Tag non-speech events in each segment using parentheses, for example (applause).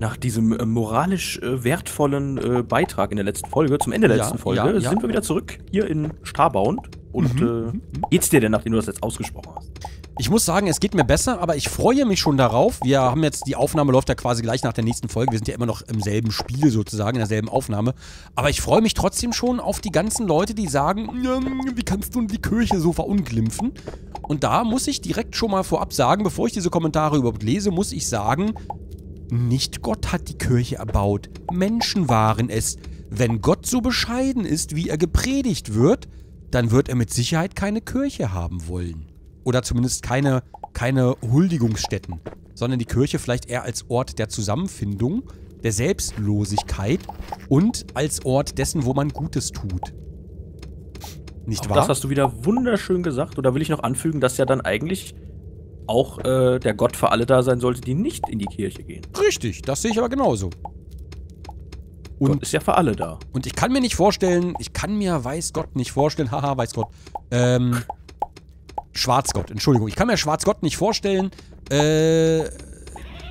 Nach diesem äh, moralisch äh, wertvollen äh, Beitrag in der letzten Folge, zum Ende der Ja, letzten Folge, ja, ja. sind wir wieder zurück hier in Starbound. Und Mhm, äh, mhm. geht's dir denn, nachdem du das jetzt ausgesprochen hast? Ich muss sagen, es geht mir besser, aber ich freue mich schon darauf. Wir haben jetzt, die Aufnahme läuft ja quasi gleich nach der nächsten Folge. Wir sind ja immer noch im selben Spiel sozusagen, in derselben Aufnahme. Aber ich freue mich trotzdem schon auf die ganzen Leute, die sagen, "Ja, wie kannst du die Kirche so verunglimpfen? Und da muss ich direkt schon mal vorab sagen, bevor ich diese Kommentare überhaupt lese, muss ich sagen, nicht Gott hat die Kirche erbaut, Menschen waren es. Wenn Gott so bescheiden ist, wie er gepredigt wird, dann wird er mit Sicherheit keine Kirche haben wollen. Oder zumindest keine, keine Huldigungsstätten, sondern die Kirche vielleicht eher als Ort der Zusammenfindung, der Selbstlosigkeit und als Ort dessen, wo man Gutes tut. Nicht Auch wahr? das hast du wieder wunderschön gesagt. Oder will ich noch anfügen, dass ja dann eigentlich auch äh, der Gott für alle da sein sollte, die nicht in die Kirche gehen. Richtig, das sehe ich aber genauso. Gott Und ist ja für alle da. Und ich kann mir nicht vorstellen, ich kann mir, weiß Gott, nicht vorstellen, (laughs) haha, weiß Gott, ähm, Schwarzgott, Entschuldigung, ich kann mir Schwarzgott nicht vorstellen, äh,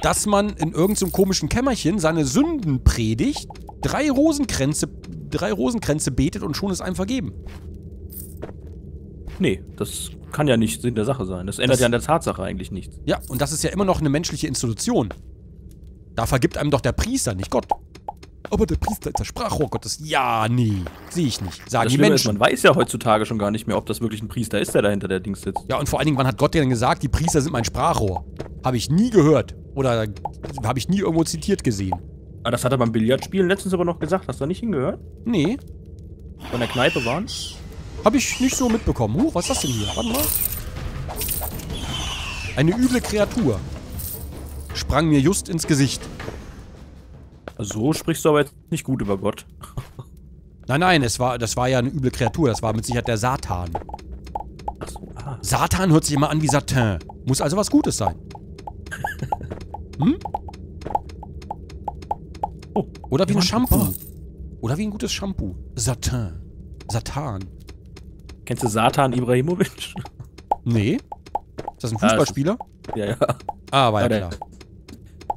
dass man in irgendeinem komischen Kämmerchen seine Sünden predigt, drei Rosenkränze, drei Rosenkränze betet und schon ist einem vergeben. Nee, das kann ja nicht Sinn der Sache sein. Das ändert Das- ja an der Tatsache eigentlich nichts. Ja, und das ist ja immer noch eine menschliche Institution. Da vergibt einem doch der Priester, nicht Gott. Aber der Priester ist der Sprachrohr Gottes. Ja, nee, sehe ich nicht. Sagen Das die Schlimme ist, Menschen. man weiß ja heutzutage schon gar nicht mehr, ob das wirklich ein Priester ist, der da hinter der Dings sitzt. Ja, und vor allen Dingen, wann hat Gott dir denn gesagt, die Priester sind mein Sprachrohr? Habe ich nie gehört. Oder habe ich nie irgendwo zitiert gesehen. Ah, das hat er beim Billardspielen letztens aber noch gesagt. Hast du da nicht hingehört? Nee, Von der Kneipe waren? Habe ich nicht so mitbekommen. Huch, was ist das denn hier? Warte mal. Eine üble Kreatur. Sprang mir just ins Gesicht. So sprichst du aber jetzt nicht gut über Gott. (laughs) Nein, nein, es war, das war ja eine üble Kreatur. Das war mit Sicherheit der Satan. Achso, ah. Satan hört sich immer an wie Satin. Muss also was Gutes sein. (laughs) Hm? Oh, Oder wie ein Shampoo. Oh. Oder wie ein gutes Shampoo. Satin. Satan. Kennst du Satan Ibrahimovic? Nee. Ist das ein Ah, Fußballspieler? ja, ja. Ah, war ja der- klar.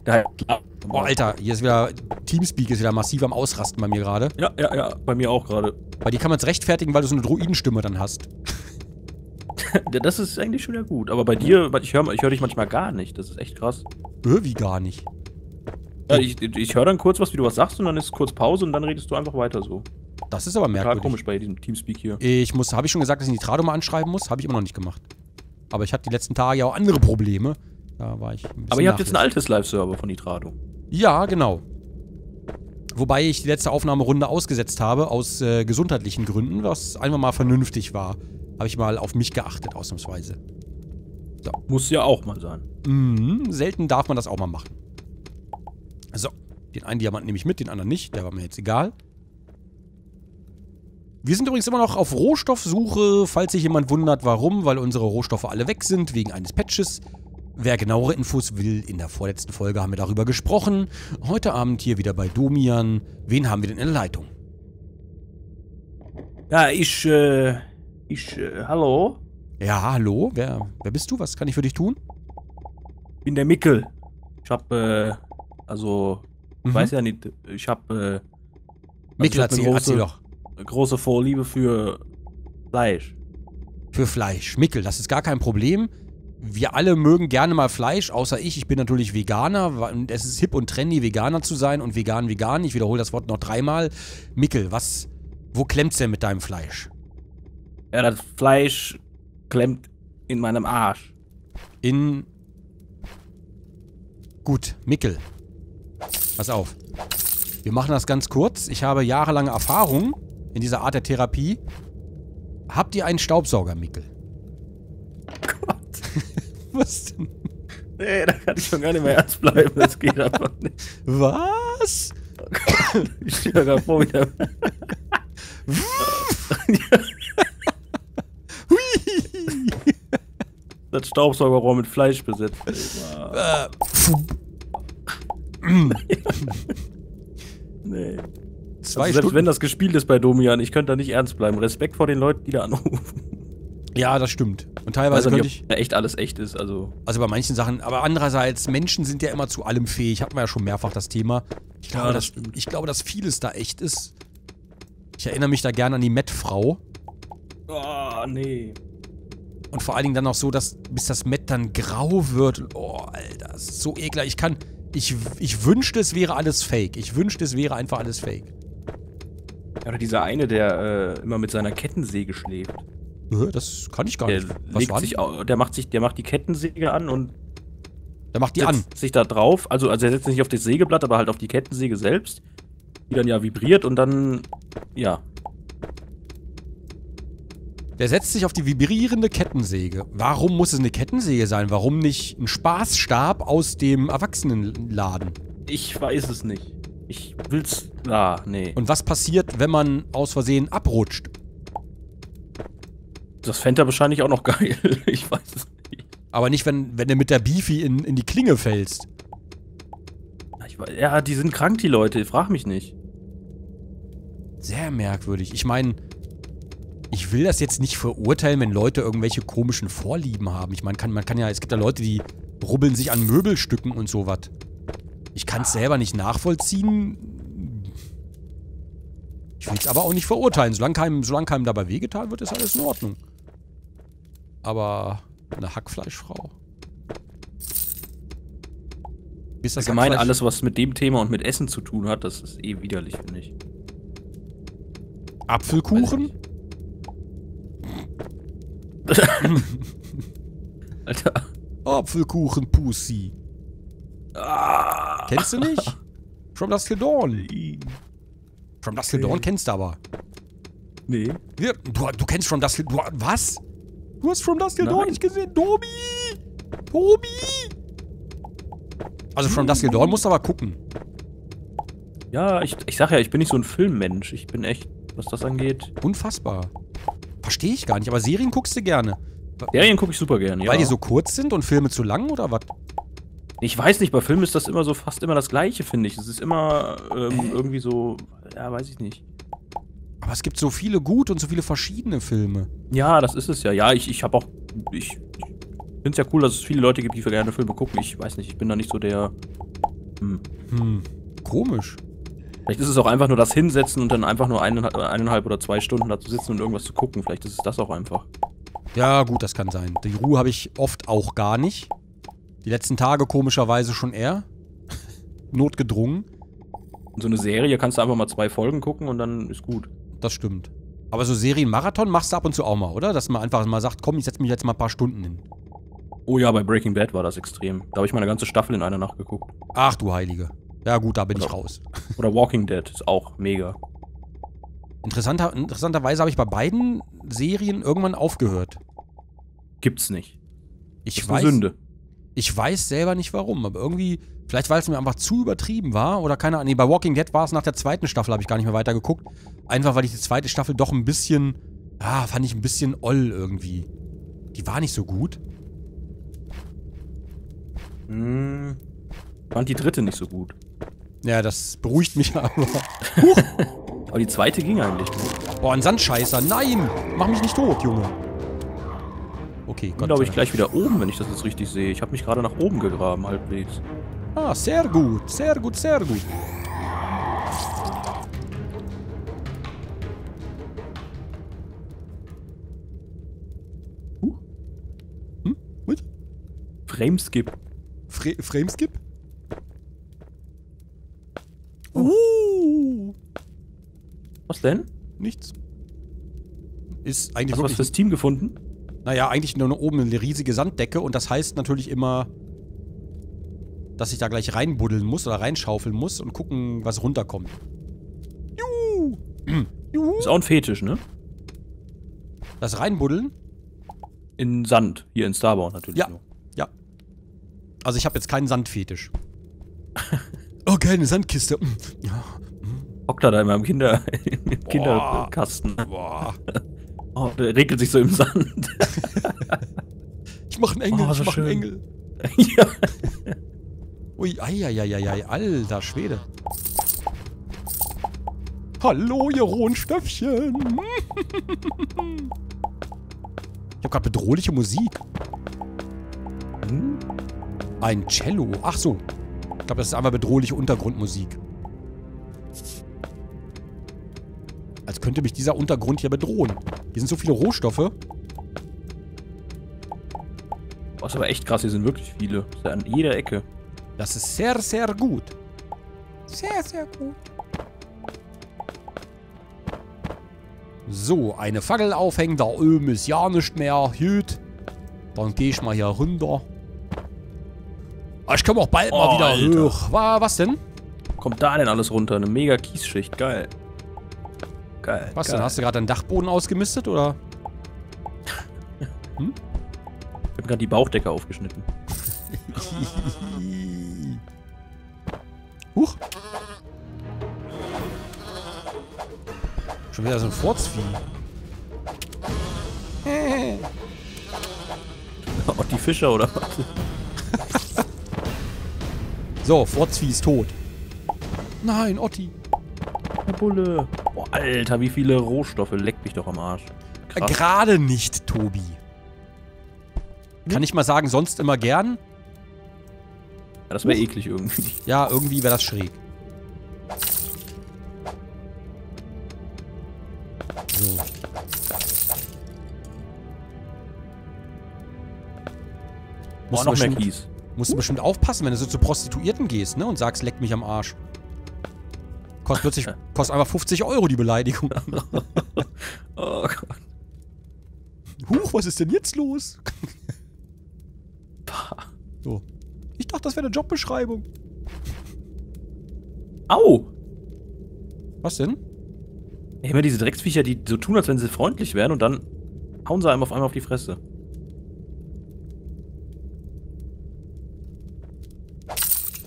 Da, klar. Boah, Alter, hier ist wieder. Teamspeak ist wieder massiv am Ausrasten bei mir gerade. Ja, ja, ja. Bei mir auch gerade. Bei dir kann man es rechtfertigen, weil du so eine Druidenstimme dann hast. (laughs) Das ist eigentlich schon ja gut. Aber bei dir, ich höre ich hör dich manchmal gar nicht. Das ist echt krass. Äh, wie gar nicht. Ja, ich ich höre dann kurz was, wie du was sagst, und dann ist kurz Pause und dann redest du einfach weiter so. Das ist aber Total merkwürdig. komisch bei diesem Teamspeak hier. Ich muss, habe ich schon gesagt, dass ich Nitrado mal anschreiben muss? Habe ich immer noch nicht gemacht. Aber ich hatte die letzten Tage ja auch andere Probleme. Da war ich ein Aber ihr habt jetzt nachlässig. altes Live-Server von Nitrado. Ja, genau. Wobei ich die letzte Aufnahmerunde ausgesetzt habe, aus äh, gesundheitlichen Gründen, was einfach mal vernünftig war. Habe ich mal auf mich geachtet, ausnahmsweise. Muss ja auch mal sein. Mhm, selten darf man das auch mal machen. So, den einen Diamant nehme ich mit, den anderen nicht. Der war mir jetzt egal. Wir sind übrigens immer noch auf Rohstoffsuche, falls sich jemand wundert, warum, weil unsere Rohstoffe alle weg sind, wegen eines Patches. Wer genauere Infos will, in der vorletzten Folge haben wir darüber gesprochen. Heute Abend hier wieder bei Domian. Wen haben wir denn in der Leitung? Ja, ich, äh, ich, äh, hallo? Ja, hallo? Wer, wer bist du? Was kann ich für dich tun? Bin der Mickel. Ich hab, äh, also, Mhm. weiß ja nicht, ich hab, äh, Mikkel, ich hab eine erzähl, erzähl doch. Große Vorliebe für Fleisch. Für Fleisch. Mickel, das ist gar kein Problem. Wir alle mögen gerne mal Fleisch, außer ich. Ich bin natürlich Veganer. Es ist hip und trendy, Veganer zu sein und vegan, vegan. Ich wiederhole das Wort noch dreimal. Mickel, was, wo klemmt's denn mit deinem Fleisch? Ja, das Fleisch klemmt in meinem Arsch. In. Gut, Mickel. Pass auf. Wir machen das ganz kurz. Ich habe jahrelange Erfahrung in dieser Art der Therapie. Habt ihr einen Staubsauger, Mickel? Gott. (laughs) Was denn? Nee, da kann ich schon gar nicht mehr ernst bleiben. Das geht einfach nicht. Was? Ich stehe da gerade vor wieder. das Staubsaugerrohr mit Fleisch besetzt. Äh, (laughs) Nee. Zwei Also selbst Stunden. wenn das gespielt ist bei Domian, ich könnte da nicht ernst bleiben. Respekt vor den Leuten, die da anrufen. Ja, das stimmt. Und teilweise auch könnte nicht, ich. echt alles echt ist. Also, Also bei manchen Sachen, aber andererseits, Menschen sind ja immer zu allem fähig. Hatten wir ja schon mehrfach das Thema. Ich glaube, Ja, dass, das stimmt. ich glaube dass vieles da echt ist. Ich erinnere mich da gerne an die Met-Frau. oh, nee. Und vor allen Dingen dann auch so, dass bis das Met dann grau wird. Oh, Alter, das ist so eklig. Ich kann. Ich, ich wünschte, es wäre alles fake. Ich wünschte, es wäre einfach alles fake. Ja, oder dieser eine, der äh, immer mit seiner Kettensäge schläft. Das kann ich gar Der nicht. Was legt sich, der macht sich, der macht die Kettensäge an und Der macht die setzt an. sich da drauf. Also, also er setzt sich nicht auf das Sägeblatt, aber halt auf die Kettensäge selbst, die dann ja vibriert und dann, ja, Der setzt sich auf die vibrierende Kettensäge. Warum muss es eine Kettensäge sein? Warum nicht ein Spaßstab aus dem Erwachsenenladen? ich weiß es nicht. Ich will's, ah, nee. Und was passiert, wenn man aus Versehen abrutscht? Das fände er wahrscheinlich auch noch (laughs) geil. ich weiß es nicht. Aber nicht, wenn, wenn du mit der Beefy in, in die Klinge fällst. Ich weiß, ja, die sind krank, die Leute. Frag mich nicht. Sehr merkwürdig. Ich meine, ich will das jetzt nicht verurteilen, wenn Leute irgendwelche komischen Vorlieben haben. Ich meine, kann, man kann ja, es gibt ja Leute, die rubbeln sich an Möbelstücken und sowas. Ich kann es selber nicht nachvollziehen. Ich will es aber auch nicht verurteilen. Solange keinem, solange keinem dabei wehgetan wird, ist alles in Ordnung. Aber eine Hackfleischfrau. Ist das Allgemein Hackfleisch- alles, was mit dem Thema und mit Essen zu tun hat, das ist eh widerlich, finde ich. Apfelkuchen? (laughs) Alter. Apfelkuchen, Pussy. Ah. Kennst du nicht? From Dusk Till Dawn. From Dusk Till Dawn kennst du aber. Nee. Ja, du, du kennst From Dusk Till Dawn. Was? Du hast From Dusk Till Dawn nicht gesehen. Tobi! Tobi! Also From Dusk Till Dawn musst du aber gucken. Ja, ich, ich sag ja, ich bin nicht so ein Filmmensch. Ich bin echt, was das angeht. Unfassbar. Verstehe ich gar nicht, aber Serien guckst du gerne. Serien gucke ich super gern, ja. Weil die so kurz sind und Filme zu lang oder was? Ich weiß nicht, bei Filmen ist das immer so fast immer das Gleiche, finde ich. Es ist immer ähm, irgendwie so, ja, weiß ich nicht. Aber es gibt so viele gute und so viele verschiedene Filme. Ja, das ist es ja. Ja, ich, ich habe auch, ich finde es ja cool, dass es viele Leute gibt, die für gerne Filme gucken. Ich weiß nicht, ich bin da nicht so der. Hm. Hm, komisch. Vielleicht ist es auch einfach nur das Hinsetzen und dann einfach nur eineinhalb, eineinhalb oder zwei Stunden da zu sitzen und irgendwas zu gucken. Vielleicht ist es das auch einfach. Ja, gut, das kann sein. Die Ruhe habe ich oft auch gar nicht. Die letzten Tage komischerweise schon eher. (laughs) Notgedrungen. So eine Serie kannst du einfach mal zwei Folgen gucken und dann ist gut. Das stimmt. Aber so Serienmarathon machst du ab und zu auch mal, oder? Dass man einfach mal sagt, komm, ich setze mich jetzt mal ein paar Stunden hin. Oh ja, bei Breaking Bad war das extrem. Da habe ich meine ganze Staffel in einer Nacht geguckt. Ach du Heilige. Ja gut, da bin ich Oder- raus. (laughs) Oder Walking Dead ist auch mega. Interessanter, interessanterweise habe ich bei beiden Serien irgendwann aufgehört. Gibt's nicht. Ich Das ist weiß, eine Sünde. Ich weiß selber nicht warum, aber irgendwie, vielleicht weil es mir einfach zu übertrieben war oder keine Ahnung. Nee, bei Walking Dead war es nach der zweiten Staffel, habe ich gar nicht mehr weiter geguckt. Einfach weil ich die zweite Staffel doch ein bisschen, ah, fand ich ein bisschen oll irgendwie. Die war nicht so gut. Hm. Fand die dritte nicht so gut. Ja, das beruhigt mich aber. (laughs) Aber die zweite ging eigentlich. Boah, ein Sandscheißer. Nein! Mach mich nicht tot, Junge. Okay, Gott glaube ich, gleich wieder oben, wenn ich das jetzt richtig sehe. Ich habe mich gerade nach oben gegraben, halbwegs. Ah, sehr gut. Sehr gut, sehr gut. Huh. Hm? What? Frameskip. Fre Frameskip? Uh! Was denn? Nichts. Ist eigentlich Hast du was fürs Team gefunden? Naja, eigentlich nur oben eine riesige Sanddecke und das heißt natürlich immer, dass ich da gleich reinbuddeln muss oder reinschaufeln muss und gucken, was runterkommt. Juhu! (clears throat) Juhu! Ist auch ein Fetisch, ne? Das reinbuddeln? In Sand. Hier in Starbound natürlich. Ja. nur. Ja. Also ich habe jetzt keinen Sandfetisch. (laughs) oh, geil, eine Sandkiste. Hockt er da immer (laughs) im, Kinder, im Kinderkasten. Boah. (laughs) Oh, der regelt sich so im Sand. Ich mach einen Engel, Oh, ich mach einen. Engel. ja. Ui, eieieiei, alter Schwede. Hallo, ihr rohen Stöffchen. Ich habe gerade bedrohliche Musik. Hm? Ein Cello. Ach so. Ich glaube, das ist einfach bedrohliche Untergrundmusik. Als könnte mich dieser Untergrund hier bedrohen. Hier sind so viele Rohstoffe. Boah, ist aber echt krass, hier sind wirklich viele. An jeder Ecke. Das ist sehr, sehr gut. Sehr, sehr gut. So, eine Fackel aufhängen. Da oben ist ja nicht mehr. Gut. Dann gehe ich mal hier runter. Ah, ich komme auch bald mal Oh, wieder Alter. hoch. Wa- Was denn? Kommt da denn alles runter? Eine mega Kiesschicht. Geil. Geil. Was geil. denn? Hast du gerade deinen Dachboden ausgemistet oder? (laughs) Ich hab gerade die Bauchdecke aufgeschnitten. (laughs) Huch. Schon wieder so ein Furzvieh. (laughs) Auch die Fischer oder was? So, Furzvieh ist tot. Nein, Otti. Der Bulle. Boah, Alter, wie viele Rohstoffe. Leck mich doch am Arsch. Krass. Gerade nicht, Tobi. Kann ich mal sagen, sonst immer gern? Ja, das wäre eklig irgendwie. Ja, irgendwie wäre das schräg. So. Boah, noch du mehr bestimmt, Kies. musst du bestimmt aufpassen, wenn du so zu Prostituierten gehst, ne? Und sagst, leck mich am Arsch. Kostet plötzlich, (laughs) kostet einfach 50 Euro die Beleidigung. (laughs) Oh Gott. Huch, was ist denn jetzt los? So. Ich dachte, das wäre eine Jobbeschreibung. Au! Was denn? Ja, immer diese Drecksviecher, die so tun, als wenn sie freundlich wären und dann hauen sie einem auf einmal auf die Fresse.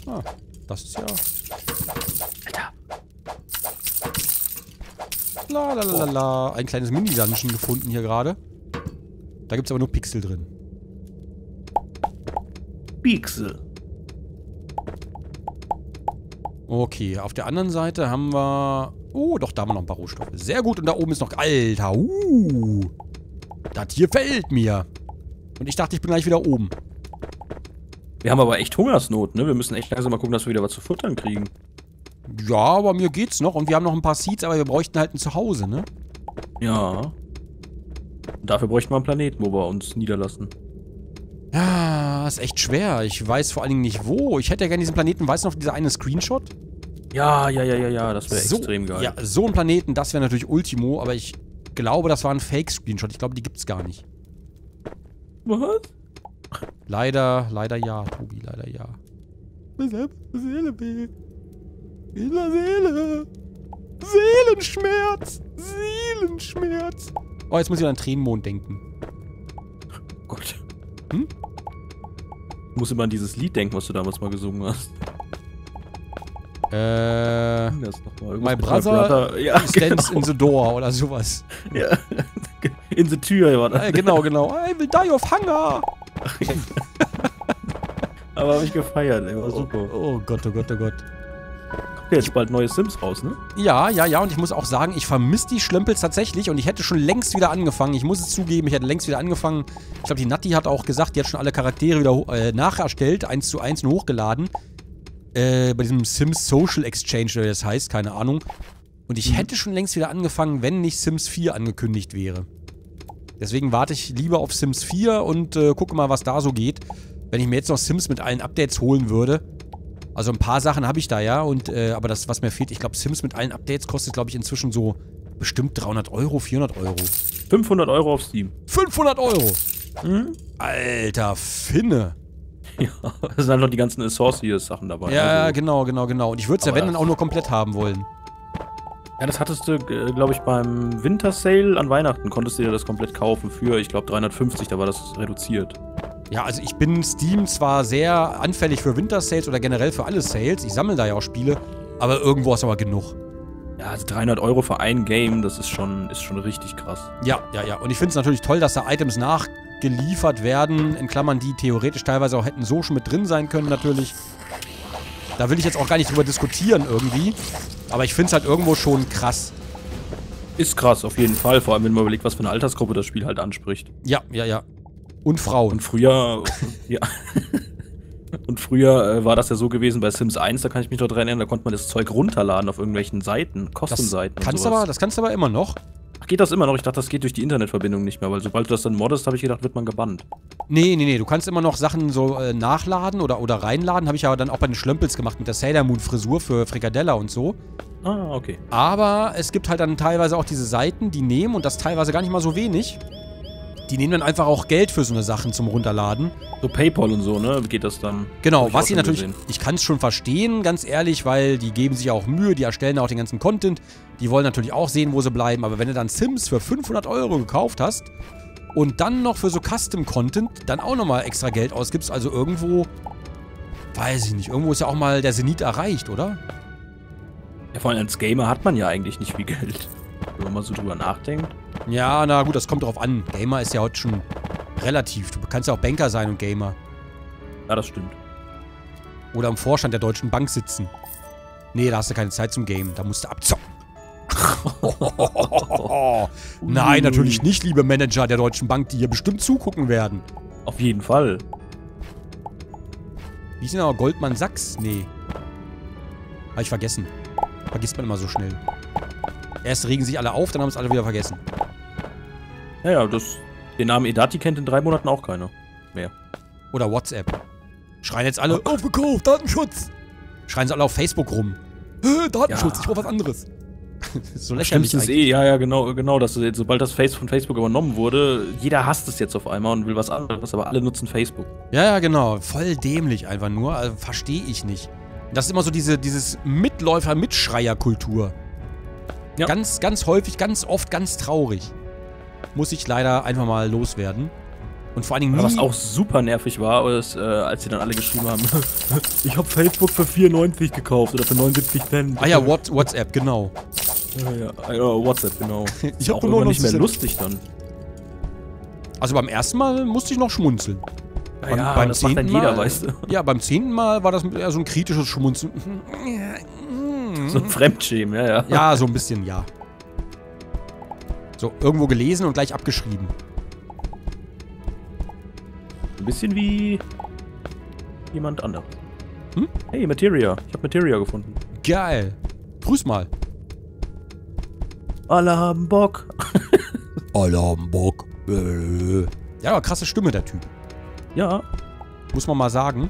Ah, das ist ja. La la la la la. Ein kleines Mini-Dungeon gefunden hier gerade. Da gibt es aber nur Pixel drin. Pixel. Okay, auf der anderen Seite haben wir... Oh, doch, da haben wir noch ein paar Rohstoffe. Sehr gut, und da oben ist noch... Alter, uh. Das hier fällt mir. Und ich dachte, ich bin gleich wieder oben. Wir haben aber echt Hungersnot, ne? Wir müssen echt langsam mal gucken, dass wir wieder was zu futtern kriegen. Ja, aber mir geht's noch. Und wir haben noch ein paar Seeds, aber wir bräuchten halt ein Zuhause, ne? Ja. Und dafür bräuchten wir einen Planeten, wo wir uns niederlassen. Ja, ist echt schwer. Ich weiß vor allen Dingen nicht wo. Ich hätte ja gerne diesen Planeten. Weißt du noch, dieser eine Screenshot? Ja, ja, ja, ja, ja, das wäre so, extrem geil. Ja, so ein Planeten, das wäre natürlich Ultimo, aber ich glaube, das war ein Fake-Screenshot. Ich glaube, die gibt's gar nicht. Was? Leider, leider ja, Tobi, leider ja. Seele weh. In der Seele. Seelenschmerz. Seelenschmerz. Oh, jetzt muss ich an Tränenmond denken. Oh Gott. Hm? Ich muss immer an dieses Lied denken, was du damals mal gesungen hast. Äh. Das noch mal. My mit brother Ja, Stands genau. in the door oder sowas. (laughs) Ja. In the Tür war das. Äh, genau, genau. I will die of hunger. (laughs) Aber hab ich gefeiert, ey. War super. Oh Gott, oh Gott, oh Gott. Ja jetzt bald neue Sims raus, ne? Ja, ja, ja. Und ich muss auch sagen, ich vermisse die Schlömpels tatsächlich. Und ich hätte schon längst wieder angefangen. Ich muss es zugeben, ich hätte längst wieder angefangen. Ich glaube, die Natti hat auch gesagt, die hat schon alle Charaktere wieder äh, nacherstellt, eins zu eins und hochgeladen. Äh, bei diesem Sims Social Exchange, oder wie das heißt, keine Ahnung. Und ich hätte schon längst wieder angefangen, wenn nicht Sims 4 angekündigt wäre. Deswegen warte ich lieber auf Sims 4 und äh, gucke mal, was da so geht. Wenn ich mir jetzt noch Sims mit allen Updates holen würde. Also ein paar Sachen habe ich da ja, und äh, aber das, was mir fehlt, ich glaube, Sims mit allen Updates kostet, glaube ich, inzwischen so bestimmt 300 Euro, 400 Euro. 500 Euro auf Steam. 500 Euro! Mhm. Alter, Finne! Ja, (laughs) da sind halt noch die ganzen Associates-Sachen dabei. Ja, also, genau, genau, genau. Und ich würde es ja, wenn, dann auch nur komplett haben wollen. ja, das hattest du, glaube ich, beim Winter Sale an Weihnachten konntest du dir das komplett kaufen für, ich glaube, 350, da war das reduziert. Ja, also ich bin Steam zwar sehr anfällig für Winter-Sales oder generell für alle Sales. Ich sammle da ja auch Spiele. Aber irgendwo ist aber genug. Ja, also 300 Euro für ein Game, das ist schon, ist schon richtig krass. Ja, ja, ja. Und ich finde es natürlich toll, dass da Items nachgeliefert werden, in Klammern, die theoretisch teilweise auch hätten so schon mit drin sein können, natürlich. Da will ich jetzt auch gar nicht drüber diskutieren irgendwie. Aber ich finde es halt irgendwo schon krass. Ist krass, auf jeden Fall. Vor allem, wenn man überlegt, was für eine Altersgruppe das Spiel halt anspricht. Ja, ja, ja. Und Frauen. Und früher, (laughs) ja. Und früher äh, war das ja so gewesen bei Sims 1, da kann ich mich noch dran erinnern, da konnte man das Zeug runterladen auf irgendwelchen Seiten, das Kostenseiten. und kannst, aber, das kannst du aber immer noch. Ach, geht das immer noch? Ich dachte, das geht durch die Internetverbindung nicht mehr, weil sobald du das dann moddest, habe ich gedacht, wird man gebannt. Nee, nee, nee. Du kannst immer noch Sachen so äh, nachladen oder, oder reinladen. Habe ich aber dann auch bei den Schlömpels gemacht mit der Sailor Moon Frisur für Frikadella und so. Ah, okay. Aber es gibt halt dann teilweise auch diese Seiten, die nehmen, und das teilweise gar nicht mal so wenig, die nehmen dann einfach auch Geld für so eine Sachen zum Runterladen. So Paypal und so, ne? Geht das dann? Genau, was sie natürlich, gesehen. ich kann es schon verstehen, ganz ehrlich, weil die geben sich auch Mühe, die erstellen auch den ganzen Content. Die wollen natürlich auch sehen, wo sie bleiben. Aber wenn du dann Sims für 500 Euro gekauft hast und dann noch für so Custom-Content dann auch nochmal extra Geld ausgibst, also irgendwo, weiß ich nicht, irgendwo ist ja auch mal der Zenit erreicht, oder? Ja, vor allem als Gamer hat man ja eigentlich nicht viel Geld. Wenn man mal so drüber nachdenkt. Ja, na gut, das kommt drauf an. Gamer ist ja heute schon relativ. Du kannst ja auch Banker sein und Gamer. Ja, das stimmt. Oder im Vorstand der Deutschen Bank sitzen. Nee, da hast du keine Zeit zum Game. Da musst du abzocken. (laughs) Nein, natürlich nicht, liebe Manager der Deutschen Bank, die hier bestimmt zugucken werden. Auf jeden Fall. Wie ist denn aber Goldman Sachs? Nee. Hab ich vergessen. Vergisst man immer so schnell. Erst regen sich alle auf, dann haben es alle wieder vergessen. Ja, ja, das, den Namen Edati kennt in drei Monaten auch keiner. Mehr. Oder WhatsApp. Schreien jetzt alle, aufgekauft, Datenschutz. Schreien sie alle auf Facebook rum. Datenschutz, Ja. ich brauch was anderes. (laughs) so lächerlich ist eh, ja, ja, genau, genau, dass jetzt, sobald das Face von Facebook übernommen wurde, jeder hasst es jetzt auf einmal und will was anderes, aber alle nutzen Facebook. Ja, ja, genau. Voll dämlich einfach nur. Also, Verstehe ich nicht. Das ist immer so diese, dieses Mitläufer-Mitschreier-Kultur. Ja. Ganz, ganz häufig, ganz oft, ganz traurig. Muss ich leider einfach mal loswerden. Und vor allen Dingen was auch super nervig war, ist, äh, als sie dann alle geschrieben haben, (laughs) ich habe Facebook für 94 gekauft oder für 79 Cent. Ah ja, What, WhatsApp, genau. Ja, ja, ja, WhatsApp, genau. (laughs) Ich Ist hab auch nur irgendwann nicht 99 mehr Cent. lustig dann. Also beim ersten Mal musste ich noch schmunzeln. Beim- ja, beim das macht dann zehnten jeder, Mal- weißt du. (laughs) Ja, beim zehnten Mal war das eher so ein kritisches Schmunzeln. So ein Fremdschämen, ja, ja. Ja, so ein bisschen, ja. So, irgendwo gelesen und gleich abgeschrieben. Ein bisschen wie jemand anderes. Hm? Hey, Materia. Ich habe Materia gefunden. Geil. Grüß mal. Alle haben Bock. (laughs) Alle haben Bock. Ja, aber krasse Stimme, der Typ. Ja, Muss man mal sagen.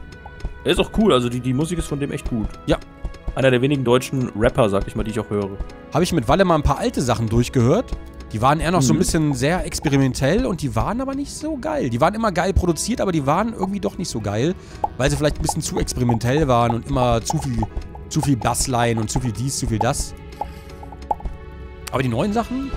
er ist auch cool. Also die, die Musik ist von dem echt gut. Ja. Einer der wenigen deutschen Rapper, sag ich mal, die ich auch höre. Habe ich mit Walle mal ein paar alte Sachen durchgehört. Die waren eher noch so ein Mhm. bisschen sehr experimentell und die waren aber nicht so geil. Die waren immer geil produziert, aber die waren irgendwie doch nicht so geil, weil sie vielleicht ein bisschen zu experimentell waren und immer zu viel, zu viel Bassline und zu viel dies, zu viel das. Aber die neuen Sachen,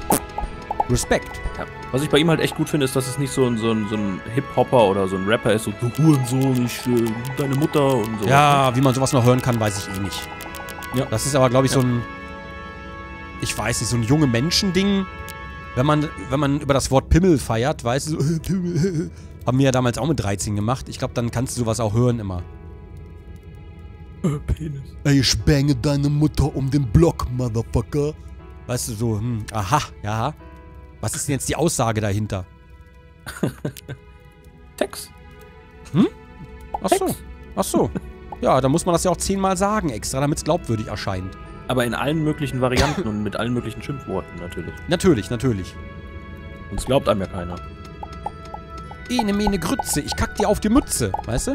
Respekt. Ja. Was ich bei ihm halt echt gut finde, ist, dass es nicht so ein, so ein, so ein Hip-Hopper oder so ein Rapper ist, so du Hurensohn, ich, äh, deine Mutter und so. Ja, wie man sowas noch hören kann, weiß ich eh nicht. Ja. Das ist aber, glaube ich, so ein, ich weiß nicht, so ein junge Menschen-Ding. Wenn man, wenn man über das Wort Pimmel feiert, weißt du, so, äh, (laughs) Pimmel, (laughs) haben wir ja damals auch mit 13 gemacht. Ich glaube, dann kannst du sowas auch hören immer. Äh, Penis. Ey, ich bänge deine Mutter um den Block, Motherfucker. Weißt du, so, hm, aha, ja. Was ist denn jetzt die Aussage dahinter? (laughs) Text. Ach so, ach so. Ja, dann muss man das ja auch zehnmal sagen extra, damit es glaubwürdig erscheint. Aber in allen möglichen Varianten und mit allen möglichen Schimpfworten natürlich. Natürlich, natürlich. Sonst glaubt einem ja keiner. Ene mene Grütze, ich kack dir auf die Mütze, weißt du?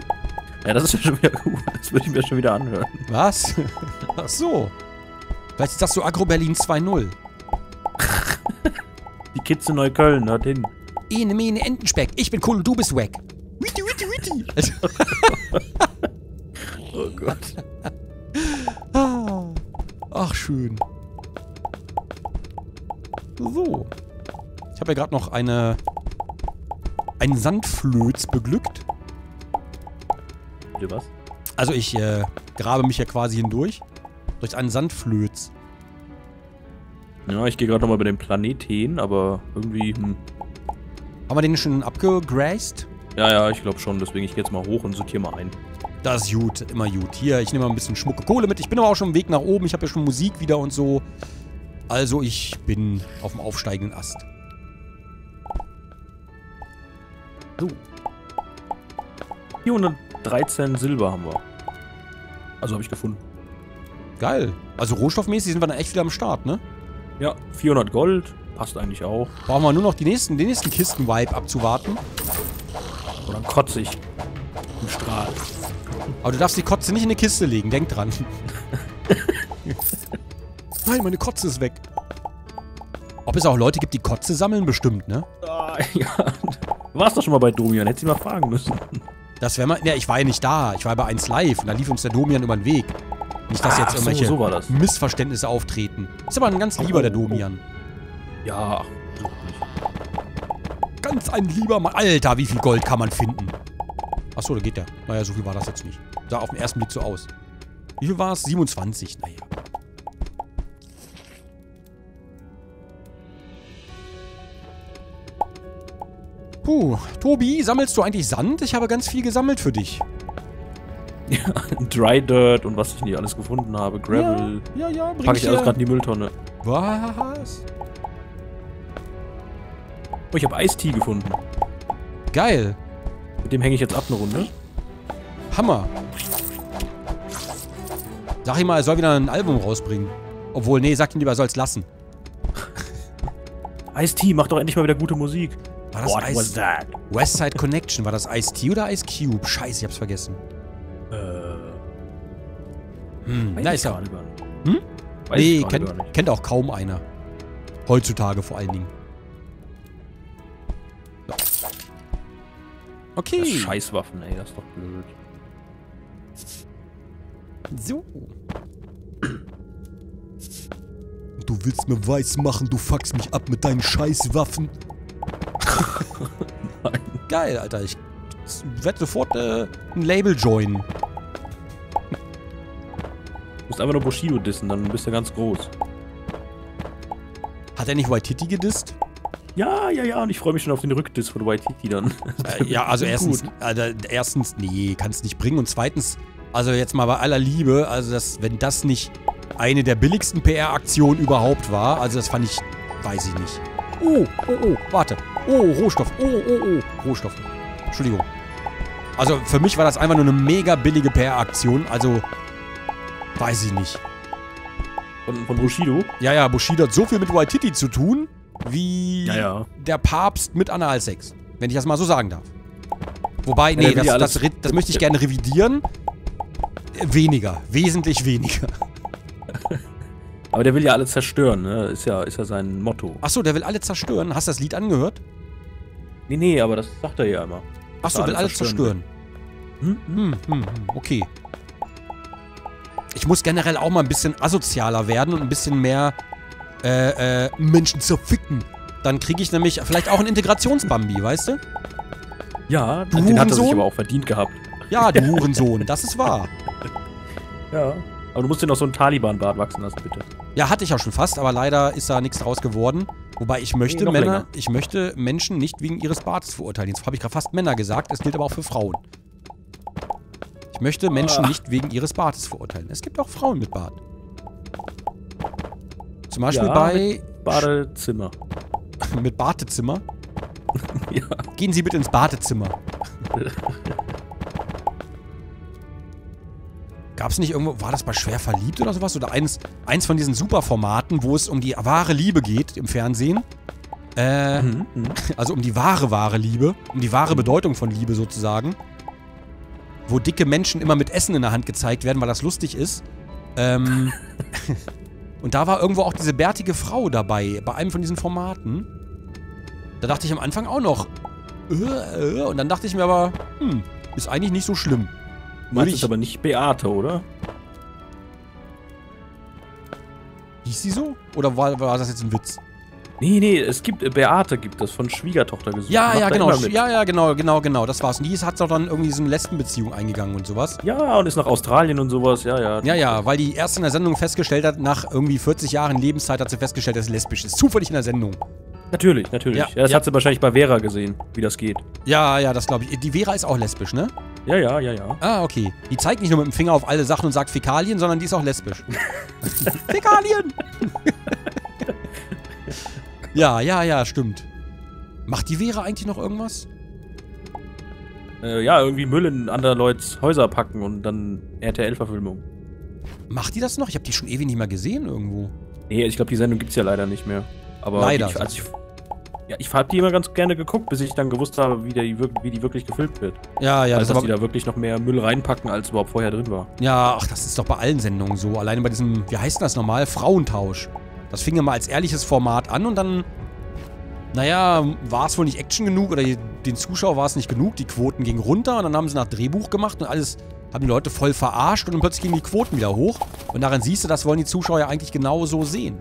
Ja, das ist ja schon wieder gut. Das würde ich mir schon wieder anhören. Was? Ach so. Vielleicht ist das so Agro-Berlin 2.0. (laughs) Die Kids in Neukölln, dorthin. Ene mene Entenspeck, ich bin cool und du bist wack. Witty, witty, witty. Also, (laughs) Oh Gott. ah. Ach, schön. So. Ich habe ja gerade noch eine... Einen Sandflöz beglückt. Bitte was? Also ich äh, grabe mich ja quasi hindurch. Durch einen Sandflöz. Ja, ich gehe gerade nochmal über den Planeten, aber irgendwie, hm. Haben wir den schon abgegraced? Ja, ja, ich glaube schon. Deswegen, ich gehe jetzt mal hoch und sortiere mal ein. Das ist gut, immer gut. Hier, ich nehme mal ein bisschen schmucke Kohle mit. Ich bin aber auch schon im Weg nach oben. Ich habe ja schon Musik wieder und so. Also ich bin auf dem aufsteigenden Ast. So. 413 Silber haben wir. Also habe ich gefunden. Geil. Also rohstoffmäßig sind wir dann echt wieder am Start, ne? Ja, 400 Gold. Passt eigentlich auch. Brauchen wir nur noch die nächsten, den nächsten Kisten-Wipe abzuwarten. Und dann kotze ich. Im Strahl. Aber du darfst die Kotze nicht in eine Kiste legen, denk dran. (laughs) Nein, meine Kotze ist weg. Ob es auch Leute gibt, die Kotze sammeln, bestimmt, ne? Ah, ja. Du warst doch schon mal bei Domian. Hättest du mal fragen müssen. Das wäre mal. Ja, ich war ja nicht da. Ich war bei 1 Live und da lief uns der Domian über den Weg. Nicht, dass Ach jetzt so, irgendwelche so das. Missverständnisse auftreten. Ist aber ein ganz lieber, der Domian. Ja. Ganz ein lieber Mann. Alter, wie viel Gold kann man finden? Achso, da geht der. Naja, so viel war das jetzt nicht. Sah auf den ersten Blick so aus. Wie viel war es? 27. Naja. Puh, Tobi, sammelst du eigentlich Sand? Ich habe ganz viel gesammelt für dich. Ja, (laughs) Dry Dirt und was ich nicht alles gefunden habe. Gravel. Ja, ja, ja bring Packe ich alles gerade in die Mülltonne. Was? Oh, ich habe Eistee gefunden. Geil. Mit dem hänge ich jetzt ab eine Runde. Hammer. Sag ihm mal, er soll wieder ein Album rausbringen. Obwohl, nee, sag ihm lieber, er soll es lassen. (laughs) Ice-T, mach doch endlich mal wieder gute Musik. War das What Ice- was that? Westside Connection, war das Ice-T oder Ice Cube? Scheiße, ich hab's vergessen. Äh, Hm, weiß gerade gar nicht. Hm? Weiß Nee, kennt, kennt auch kaum einer. Heutzutage vor allen Dingen. Okay. Das Scheißwaffen, ey, das ist doch blöd. So. Du willst mir weiß machen, du fuckst mich ab mit deinen Scheißwaffen. (laughs) Geil, Alter. Ich werde sofort äh, ein Label joinen. Du musst einfach nur Bushido dissen, dann bist du ganz groß. Hat er nicht Waititi gedisst? Ja, ja, ja, und ich freue mich schon auf den Rückdiss von Waititi dann. Äh, (laughs) ja, also erstens, Alter, erstens, nee, kannst nicht bringen. Und zweitens, also jetzt mal bei aller Liebe, also das, wenn das nicht eine der billigsten PR-Aktionen überhaupt war, also das fand ich, weiß ich nicht. Oh, oh, oh, warte. Oh, Rohstoff. Oh, oh, oh, Rohstoff. Entschuldigung. Also für mich war das einfach nur eine mega billige PR-Aktion, also weiß ich nicht. Von, von Bushido? Ja, ja, Bushido hat so viel mit Waititi zu tun, wie Ja, ja. der Papst mit Analsex. Wenn ich das mal so sagen darf. Wobei, nee, das, das, das möchte ich gerne revidieren. Weniger, wesentlich weniger. (laughs) Aber der will ja alles zerstören, ne? Ist ja, ist ja sein Motto. Achso, der will alle zerstören. Hast du das Lied angehört? Nee, nee, aber das sagt er ja immer. Achso, will alles zerstören. Hm, hm, hm, hm, okay. Ich muss generell auch mal ein bisschen asozialer werden und ein bisschen mehr äh, äh, Menschen zerficken. Dann kriege ich nämlich vielleicht auch einen Integrationsbambi, weißt du? Ja, Du den hat er sich Hurensohn? aber auch verdient gehabt. Ja, du (laughs) Hurensohn, das ist wahr. Ja. Aber du musst dir noch so einen Taliban-Bart wachsen lassen, bitte. Ja, hatte ich auch schon fast, aber leider ist da nichts draus geworden. Wobei ich möchte Nee, Männer, länger. ich möchte Menschen nicht wegen ihres Bartes verurteilen. Jetzt habe ich gerade fast Männer gesagt, es gilt aber auch für Frauen. Ich möchte Menschen Ah. nicht wegen ihres Bartes verurteilen. Es gibt auch Frauen mit Bart. Zum Beispiel Ja, bei Badezimmer. (laughs) mit Badezimmer. (laughs) ja. Gehen Sie bitte ins Badezimmer. (laughs) Gab es nicht irgendwo, war das bei Schwer verliebt oder sowas? Oder eins, eins von diesen Superformaten, wo es um die wahre Liebe geht im Fernsehen? Äh, Mhm, mhm. also um die wahre, wahre Liebe. Um die wahre Bedeutung von Liebe sozusagen. Wo dicke Menschen immer mit Essen in der Hand gezeigt werden, weil das lustig ist. Ähm, und da war irgendwo auch diese bärtige Frau dabei, bei einem von diesen Formaten. Da dachte ich am Anfang auch noch. Äh, äh, und dann dachte ich mir aber, hm, ist eigentlich nicht so schlimm. Meinst ich, es aber nicht Beate, oder? hieß sie so? Oder war, war das jetzt ein Witz? Nee, nee, es gibt, äh, Beate gibt es, von Schwiegertochter gesucht. Ja, ja, genau. Ja, ja, genau, genau, genau. Das war's. Und die hat doch dann irgendwie so eine Lesbenbeziehung eingegangen und sowas. Ja, und ist nach Australien und sowas, ja, ja. Ja, ja, weil die erst in der Sendung festgestellt hat, nach irgendwie 40 Jahren Lebenszeit hat sie festgestellt, dass sie lesbisch ist. Zufällig in der Sendung. Natürlich, natürlich. Ja, Ja, das ja. hat sie wahrscheinlich bei Vera gesehen, wie das geht. Ja, ja, das glaube ich. Die Vera ist auch lesbisch, ne? Ja, ja, ja, ja. Ah, okay. Die zeigt nicht nur mit dem Finger auf alle Sachen und sagt Fäkalien, sondern die ist auch lesbisch. (laughs) Fäkalien! (laughs) Ja, ja, ja, stimmt. Macht die Vera eigentlich noch irgendwas? Äh, ja, irgendwie Müll in andere Leute's Häuser packen und dann RTL-Verfilmung. Macht die das noch? Ich habe die schon ewig nicht mehr gesehen irgendwo. Nee, ich glaube, die Sendung gibt's ja leider nicht mehr. Aber Leider. Ich, als ich, ja, ich habe die immer ganz gerne geguckt, bis ich dann gewusst habe, wie, der, wie die wirklich gefilmt wird. Ja, ja, also, das dass aber, die da wirklich noch mehr Müll reinpacken, als überhaupt vorher drin war. ja, ach, das ist doch bei allen Sendungen so. Alleine bei diesem, wie heißt das nochmal? Frauentausch. Das fing ja mal als ehrliches Format an und dann, naja, war es wohl nicht Action genug oder den Zuschauer war es nicht genug. Die Quoten gingen runter und dann haben sie nach Drehbuch gemacht und alles haben die Leute voll verarscht und dann plötzlich gingen die Quoten wieder hoch. Und daran siehst du, das wollen die Zuschauer ja eigentlich genau so sehen.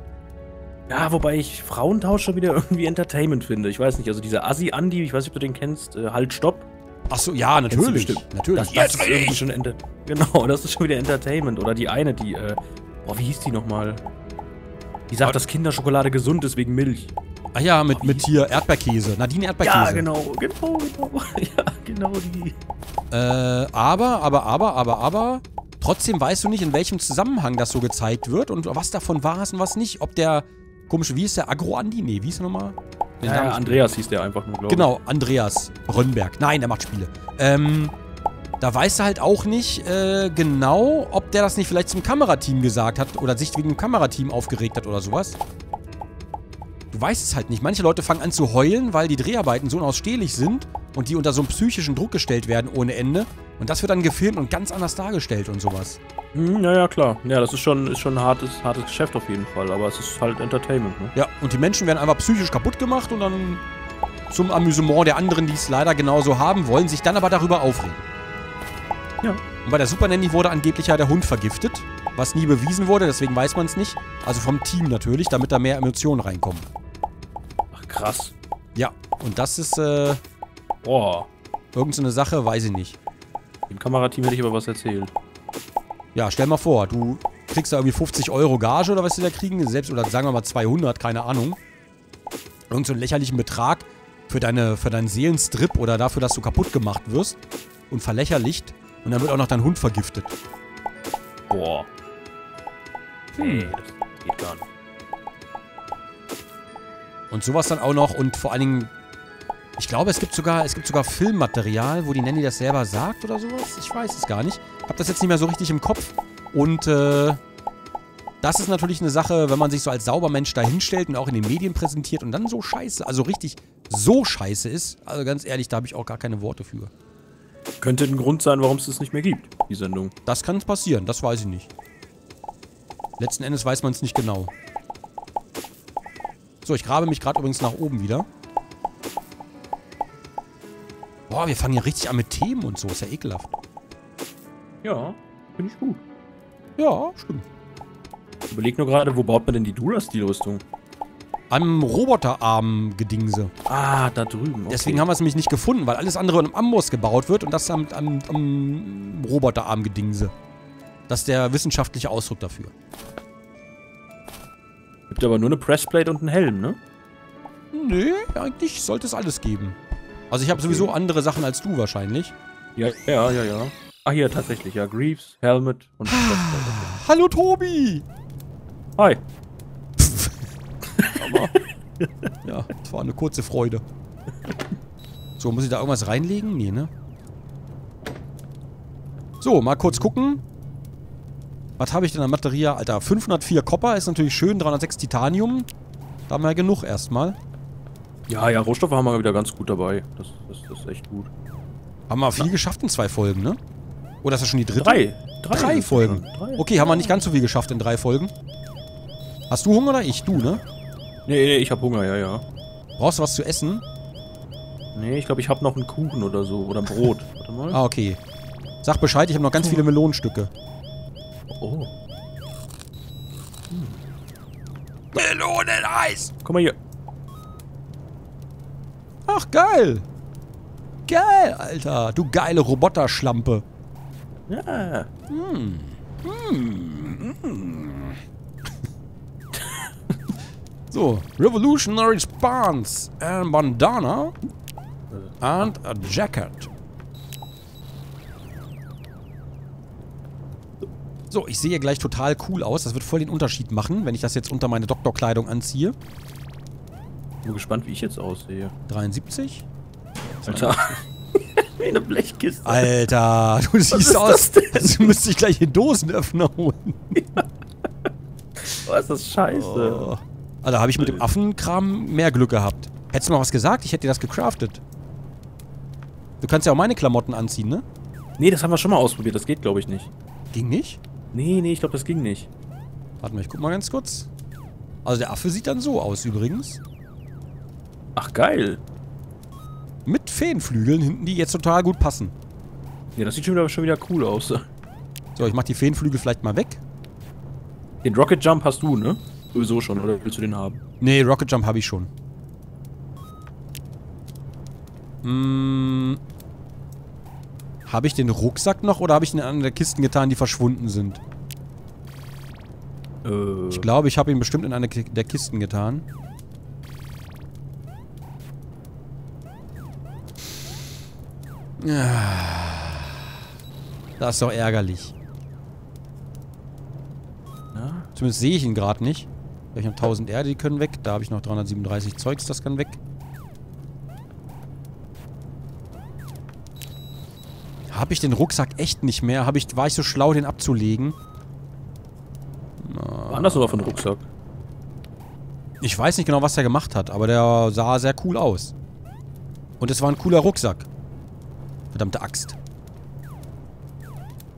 Ja, wobei ich Frauentausch schon wieder (laughs) irgendwie Entertainment finde. Ich weiß nicht, also dieser Assi-Andi, ich weiß nicht, ob du den kennst, äh, Halt, Stopp. Ach so, ja, natürlich. Natürlich. Das, das ist irgendwie schon Enter (laughs) Genau, das ist schon wieder Entertainment. Oder die eine, die, äh, boah, wie hieß die nochmal? Die sagt, dass Kinderschokolade gesund ist wegen Milch. Ah ja, mit, mit hier Erdbeerkäse. Nadine Erdbeerkäse. Ja, genau, genau, genau. (laughs) Ja, genau die. Äh, aber, aber, aber, aber, aber, trotzdem weißt du nicht, in welchem Zusammenhang das so gezeigt wird und was davon war es und was nicht. Ob der komische, wie ist der Agro-Andi? Nee, wie ist er nochmal? Den Ja, ja, Andreas hieß der einfach nur, glaube Genau, Andreas Rönnberg. Nein, der macht Spiele. Ähm, da weißt du halt auch nicht äh, genau, ob der das nicht vielleicht zum Kamerateam gesagt hat oder sich wegen dem Kamerateam aufgeregt hat oder sowas. Du weißt es halt nicht. Manche Leute fangen an zu heulen, weil die Dreharbeiten so unausstehlich sind und die unter so einem psychischen Druck gestellt werden ohne Ende. Und das wird dann gefilmt und ganz anders dargestellt und sowas. Hm, ja, ja, klar. Ja, das ist schon, ist schon ein hartes, hartes Geschäft auf jeden Fall. Aber es ist halt Entertainment, ne? Ja, und die Menschen werden einfach psychisch kaputt gemacht und dann zum Amüsement der anderen, die es leider genauso haben wollen, sich dann aber darüber aufregen. Ja. Und bei der Super Nanny wurde angeblich ja der Hund vergiftet, was nie bewiesen wurde, deswegen weiß man es nicht. Also vom Team natürlich, damit da mehr Emotionen reinkommen. Ach, krass. Ja, und das ist äh, Boah. irgend so eine Sache, weiß ich nicht. Dem Kamerateam hätte ich aber was erzählt. Ja, stell mal vor, du kriegst da irgendwie 50 Euro Gage oder was sie da kriegen, selbst oder sagen wir mal 200, keine Ahnung. Irgend so einen lächerlichen Betrag für, deine, für deinen Seelenstrip oder dafür, dass du kaputt gemacht wirst und verlächerlicht. Und dann wird auch noch dein Hund vergiftet. Boah. Nee, das geht gar nicht. Und sowas dann auch noch und vor allen Dingen, ich glaube, es gibt sogar, es gibt sogar Filmmaterial, wo die Nanny das selber sagt oder sowas. Ich weiß es gar nicht. Hab das jetzt nicht mehr so richtig im Kopf. Und äh, das ist natürlich eine Sache, wenn man sich so als Saubermensch da hinstellt und auch in den Medien präsentiert und dann so scheiße, also richtig so scheiße ist. Also ganz ehrlich, da habe ich auch gar keine Worte für. Könnte ein Grund sein, warum es das nicht mehr gibt, die Sendung. Das kann passieren, das weiß ich nicht. Letzten Endes weiß man es nicht genau. So, ich grabe mich gerade übrigens nach oben wieder. Boah, wir fangen ja richtig an mit Themen und so. Ist ja ekelhaft. Ja, finde ich gut. Ja, stimmt. Ich überleg nur gerade, wo baut man denn die Dura-Stil-Rüstung? Am Roboterarm-Gedingse. Ah, da drüben. Okay. Deswegen haben wir es nämlich nicht gefunden, weil alles andere am Amboss gebaut wird und das am, am, am Roboterarm-Gedingse. Das ist der wissenschaftliche Ausdruck dafür. Gibt aber nur eine Pressplate und einen Helm, ne? Nee, eigentlich sollte es alles geben. Also ich habe sowieso andere Sachen als du wahrscheinlich. Ja, ja, ja, ja. Ah, hier tatsächlich, ja. Greaves, Helmet und Pressplate. Hallo Tobi! Hi. Aber, (laughs) ja, das war eine kurze Freude. So, muss ich da irgendwas reinlegen? Nee, ne? So, mal kurz gucken. Was habe ich denn an Material? Alter, 504 Copper ist natürlich schön, 306 Titanium. Da haben wir ja genug erstmal. Ja, ja, Rohstoffe haben wir wieder ganz gut dabei. Das, das, das ist echt gut. Haben wir viel geschafft in zwei Folgen, ne? Oder ist das schon die dritte? Drei. Drei, Drei Folgen. Drei. Okay, haben wir nicht ganz so viel geschafft in drei Folgen. Hast du Hunger oder ich? Du, ne? Nee, nee, ich hab Hunger, ja, ja. Brauchst du was zu essen? Nee, ich glaube, ich hab noch einen Kuchen oder so. Oder ein Brot. (laughs) Warte mal. Ah, okay. Sag Bescheid, ich habe noch ganz viele Melonenstücke. Oh. Meloneneis! Guck mal hier. Ach, geil! Geil, Alter. Du geile Roboterschlampe. Ja. So, Revolutionary Spawns, a bandana and a jacket. So, ich sehe gleich total cool aus. Das wird voll den Unterschied machen, wenn ich das jetzt unter meine Doktorkleidung anziehe. bin gespannt, wie ich jetzt aussehe. 73? Alter. wie (laughs) eine Blechkiste. Alter, du siehst aus. Du müsstest dich gleich den Dosenöffner holen. (laughs) Oh, ist das scheiße. Oh. Also habe ich mit dem Affenkram mehr Glück gehabt. Hättest du mal was gesagt, ich hätte dir das gecraftet. Du kannst ja auch meine Klamotten anziehen, ne? Nee, das haben wir schon mal ausprobiert. Das geht, glaube ich, nicht. Ging nicht? Nee, nee, ich glaube, das ging nicht. Warte mal, ich guck mal ganz kurz. Also der Affe sieht dann so aus übrigens. Ach, geil. Mit Feenflügeln hinten, die jetzt total gut passen. Ja, das sieht schon wieder, schon wieder cool aus. So, ich mach die Feenflügel vielleicht mal weg. Den Rocket Jump hast du, ne? Sowieso schon, oder willst du den haben? Nee, Rocket Jump habe ich schon. Hm. Habe ich den Rucksack noch oder habe ich ihn in eine der Kisten getan, die verschwunden sind? Äh. Ich glaube, ich habe ihn bestimmt in eine Ki- der Kisten getan. Ja. Das ist doch ärgerlich. Na? Zumindest sehe ich ihn gerade nicht. Ich habe 1000 Erde, die können weg. Da habe ich noch 337 Zeugs, das kann weg. Habe ich den Rucksack echt nicht mehr? Hab ich, war ich so schlau, den abzulegen? War anders aber von Rucksack. Ich weiß nicht genau, was er gemacht hat, aber der sah sehr cool aus. Und es war ein cooler Rucksack. Verdammte Axt.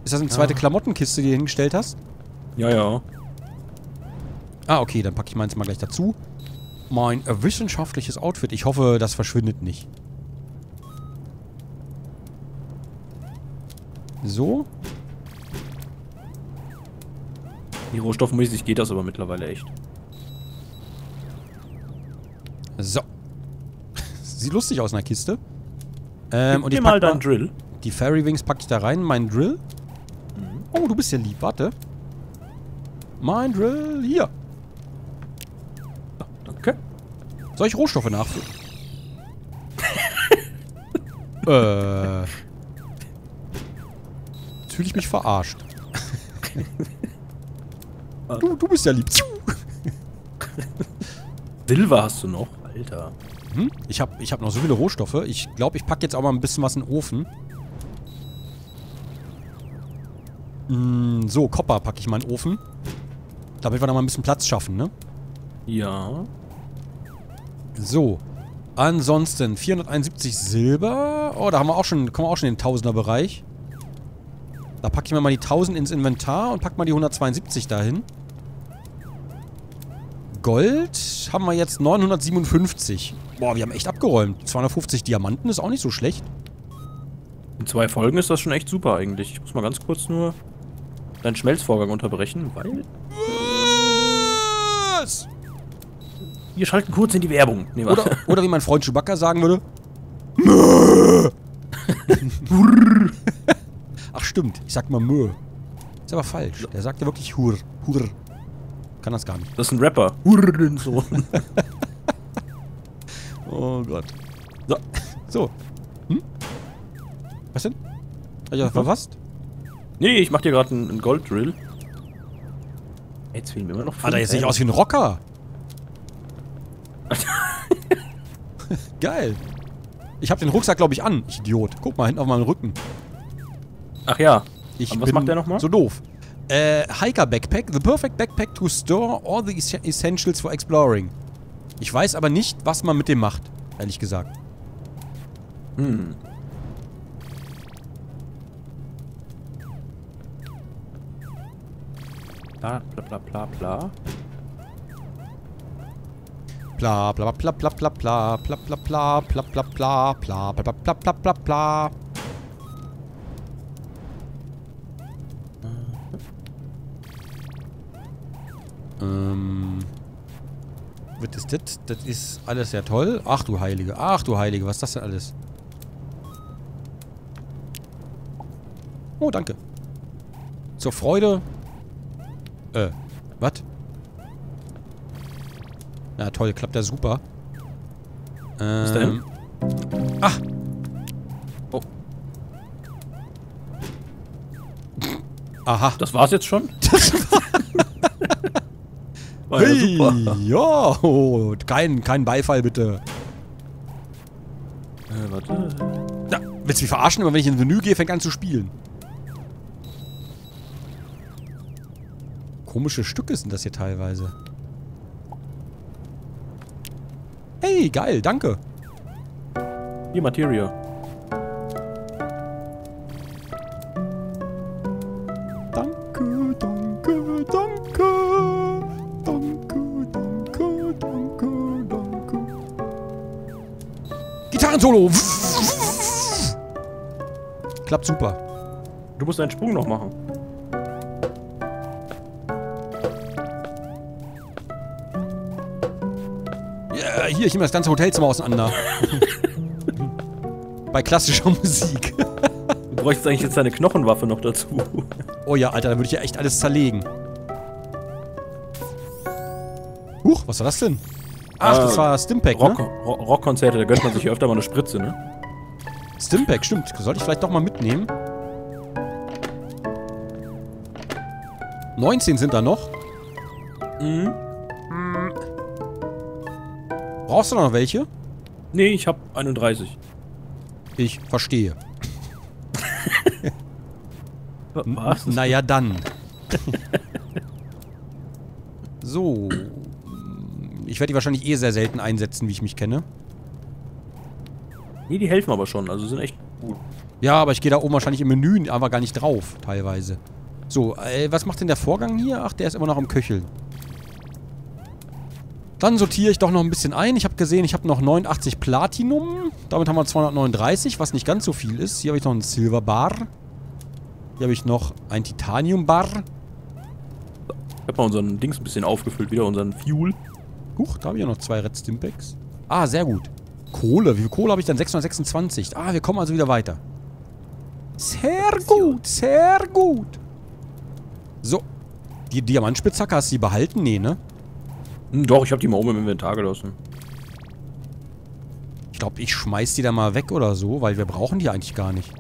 Ist das eine zweite Ah. Klamottenkiste, die du hingestellt hast? Ja, ja. Ah, okay, dann packe ich meins mal gleich dazu. Mein wissenschaftliches Outfit. Ich hoffe, das verschwindet nicht. So. Die rohstoffmäßig geht das aber mittlerweile echt. So. (laughs) Sieht lustig aus in der Kiste. Ähm, Gib und ich mal deinen Drill. die Fairy Wings packe ich da rein. Mein Drill. Mhm. Oh, du bist ja lieb. Warte. Mein Drill. Hier. Soll ich Rohstoffe nachfüllen? (laughs) äh. Jetzt fühle ich mich verarscht. (laughs) du, du bist ja lieb. Silber hast du noch, Alter. Hm? Ich habe ich hab noch so viele Rohstoffe. Ich glaube, ich packe jetzt auch mal ein bisschen was in den Ofen. Mm, so, Copper packe ich mal in den Ofen. Damit wir da mal ein bisschen Platz schaffen, ne? Ja. So. Ansonsten 471 Silber. Oh, da haben wir auch schon, kommen wir auch schon in den Tausender-Bereich. Da packe ich mir mal die 1000 ins Inventar und pack mal die 172 dahin. Gold haben wir jetzt 957. Boah, wir haben echt abgeräumt. 250 Diamanten ist auch nicht so schlecht. In zwei Folgen ist das schon echt super eigentlich. Ich muss mal ganz kurz nur deinen Schmelzvorgang unterbrechen, weil Was? Wir schalten kurz in die Werbung. Nee. Oder, oder wie mein Freund Chewbacca sagen würde. (laughs) Ach stimmt, ich sag mal Mö. Ist aber falsch. Der sagt ja wirklich Hur. Hur. Kann das gar nicht. Das ist ein Rapper. Hurensohn. (laughs) Oh Gott. So. So. Hm? Was denn? Hab ich das verpasst? nee, ich mach dir gerade einen, Golddrill. Jetzt fehlen mir immer noch Alter, jetzt sehe ich aus wie ein Rocker. (laughs) Geil. Ich habe den Rucksack, glaube ich, an. Ich Idiot. Guck mal, hinten auf meinem Rücken. Ach ja. Ich was macht der nochmal? So doof. Äh, Hiker Backpack. The perfect backpack to store all the es- essentials for exploring. Ich weiß aber nicht, was man mit dem macht, ehrlich gesagt. Hm. Bla bla bla bla bla. Bla bla bla bla bla bla bla bla bla bla bla bla bla bla bla bla bla bla bla Ähm. Was ist das? Das ist alles sehr toll. Ach du Heilige. Ach du Heilige. Was ist das denn alles? Oh, danke. Zur Freude. Äh, was? Ja, toll, klappt ja super. Ähm, da hin? Ach! Oh. Aha. Das war's jetzt schon? (laughs) War ja Hey, super. ja, oh, kein, kein Beifall bitte. Äh, warte. Na, willst du mich verarschen? Immer wenn ich ins Menü gehe, fängt an zu spielen. Komische Stücke sind das hier teilweise. Hey, geil, danke. Hier, Materia. Danke, danke, danke. Danke, danke, danke, danke. Gitarrensolo. Klappt super. Du musst einen Sprung noch machen. Hier, ich nehme das ganze Hotelzimmer auseinander. (laughs) Bei klassischer Musik. Du bräuchtest eigentlich jetzt deine Knochenwaffe noch dazu. Oh ja, Alter, da würde ich ja echt alles zerlegen. Huch, was war das denn? Ach, das Ah, war Stimpack, Rock, ne? Ro- Rockkonzerte, da gönnt man sich ja öfter mal eine Spritze, ne? Stimpack, stimmt. Sollte ich vielleicht doch mal mitnehmen. 19 sind da noch. Mhm. Brauchst du noch welche? Nee, ich hab 31. Ich verstehe. Was? Naja, dann. (laughs) so. Ich werde die wahrscheinlich eh sehr selten einsetzen, wie ich mich kenne. Nee, die helfen aber schon, also sind echt gut. Ja, aber ich gehe da oben wahrscheinlich im Menü einfach gar nicht drauf, teilweise. So, äh, was macht denn der Vorgang hier? Ach, der ist immer noch am Köcheln. Dann sortiere ich doch noch ein bisschen ein. Ich habe gesehen, ich habe noch 89 Platinum. Damit haben wir 239, was nicht ganz so viel ist. Hier habe ich noch einen Silver Bar. Hier habe ich noch ein Titanium Bar. Ich hab mal unseren Dings ein bisschen aufgefüllt, wieder unseren Fuel. Huch, da habe ich ja noch zwei Red Stimpaks. Ah, sehr gut. Kohle. Wie viel Kohle habe ich dann? 626. Ah, wir kommen also wieder weiter. Sehr gut, sehr gut. So. Die Diamantspitzhacke hast du die behalten? Nee, ne? Hm, doch, ich hab die mal oben im Inventar gelassen. Ich glaube, ich schmeiß die da mal weg oder so, weil wir brauchen die eigentlich gar nicht.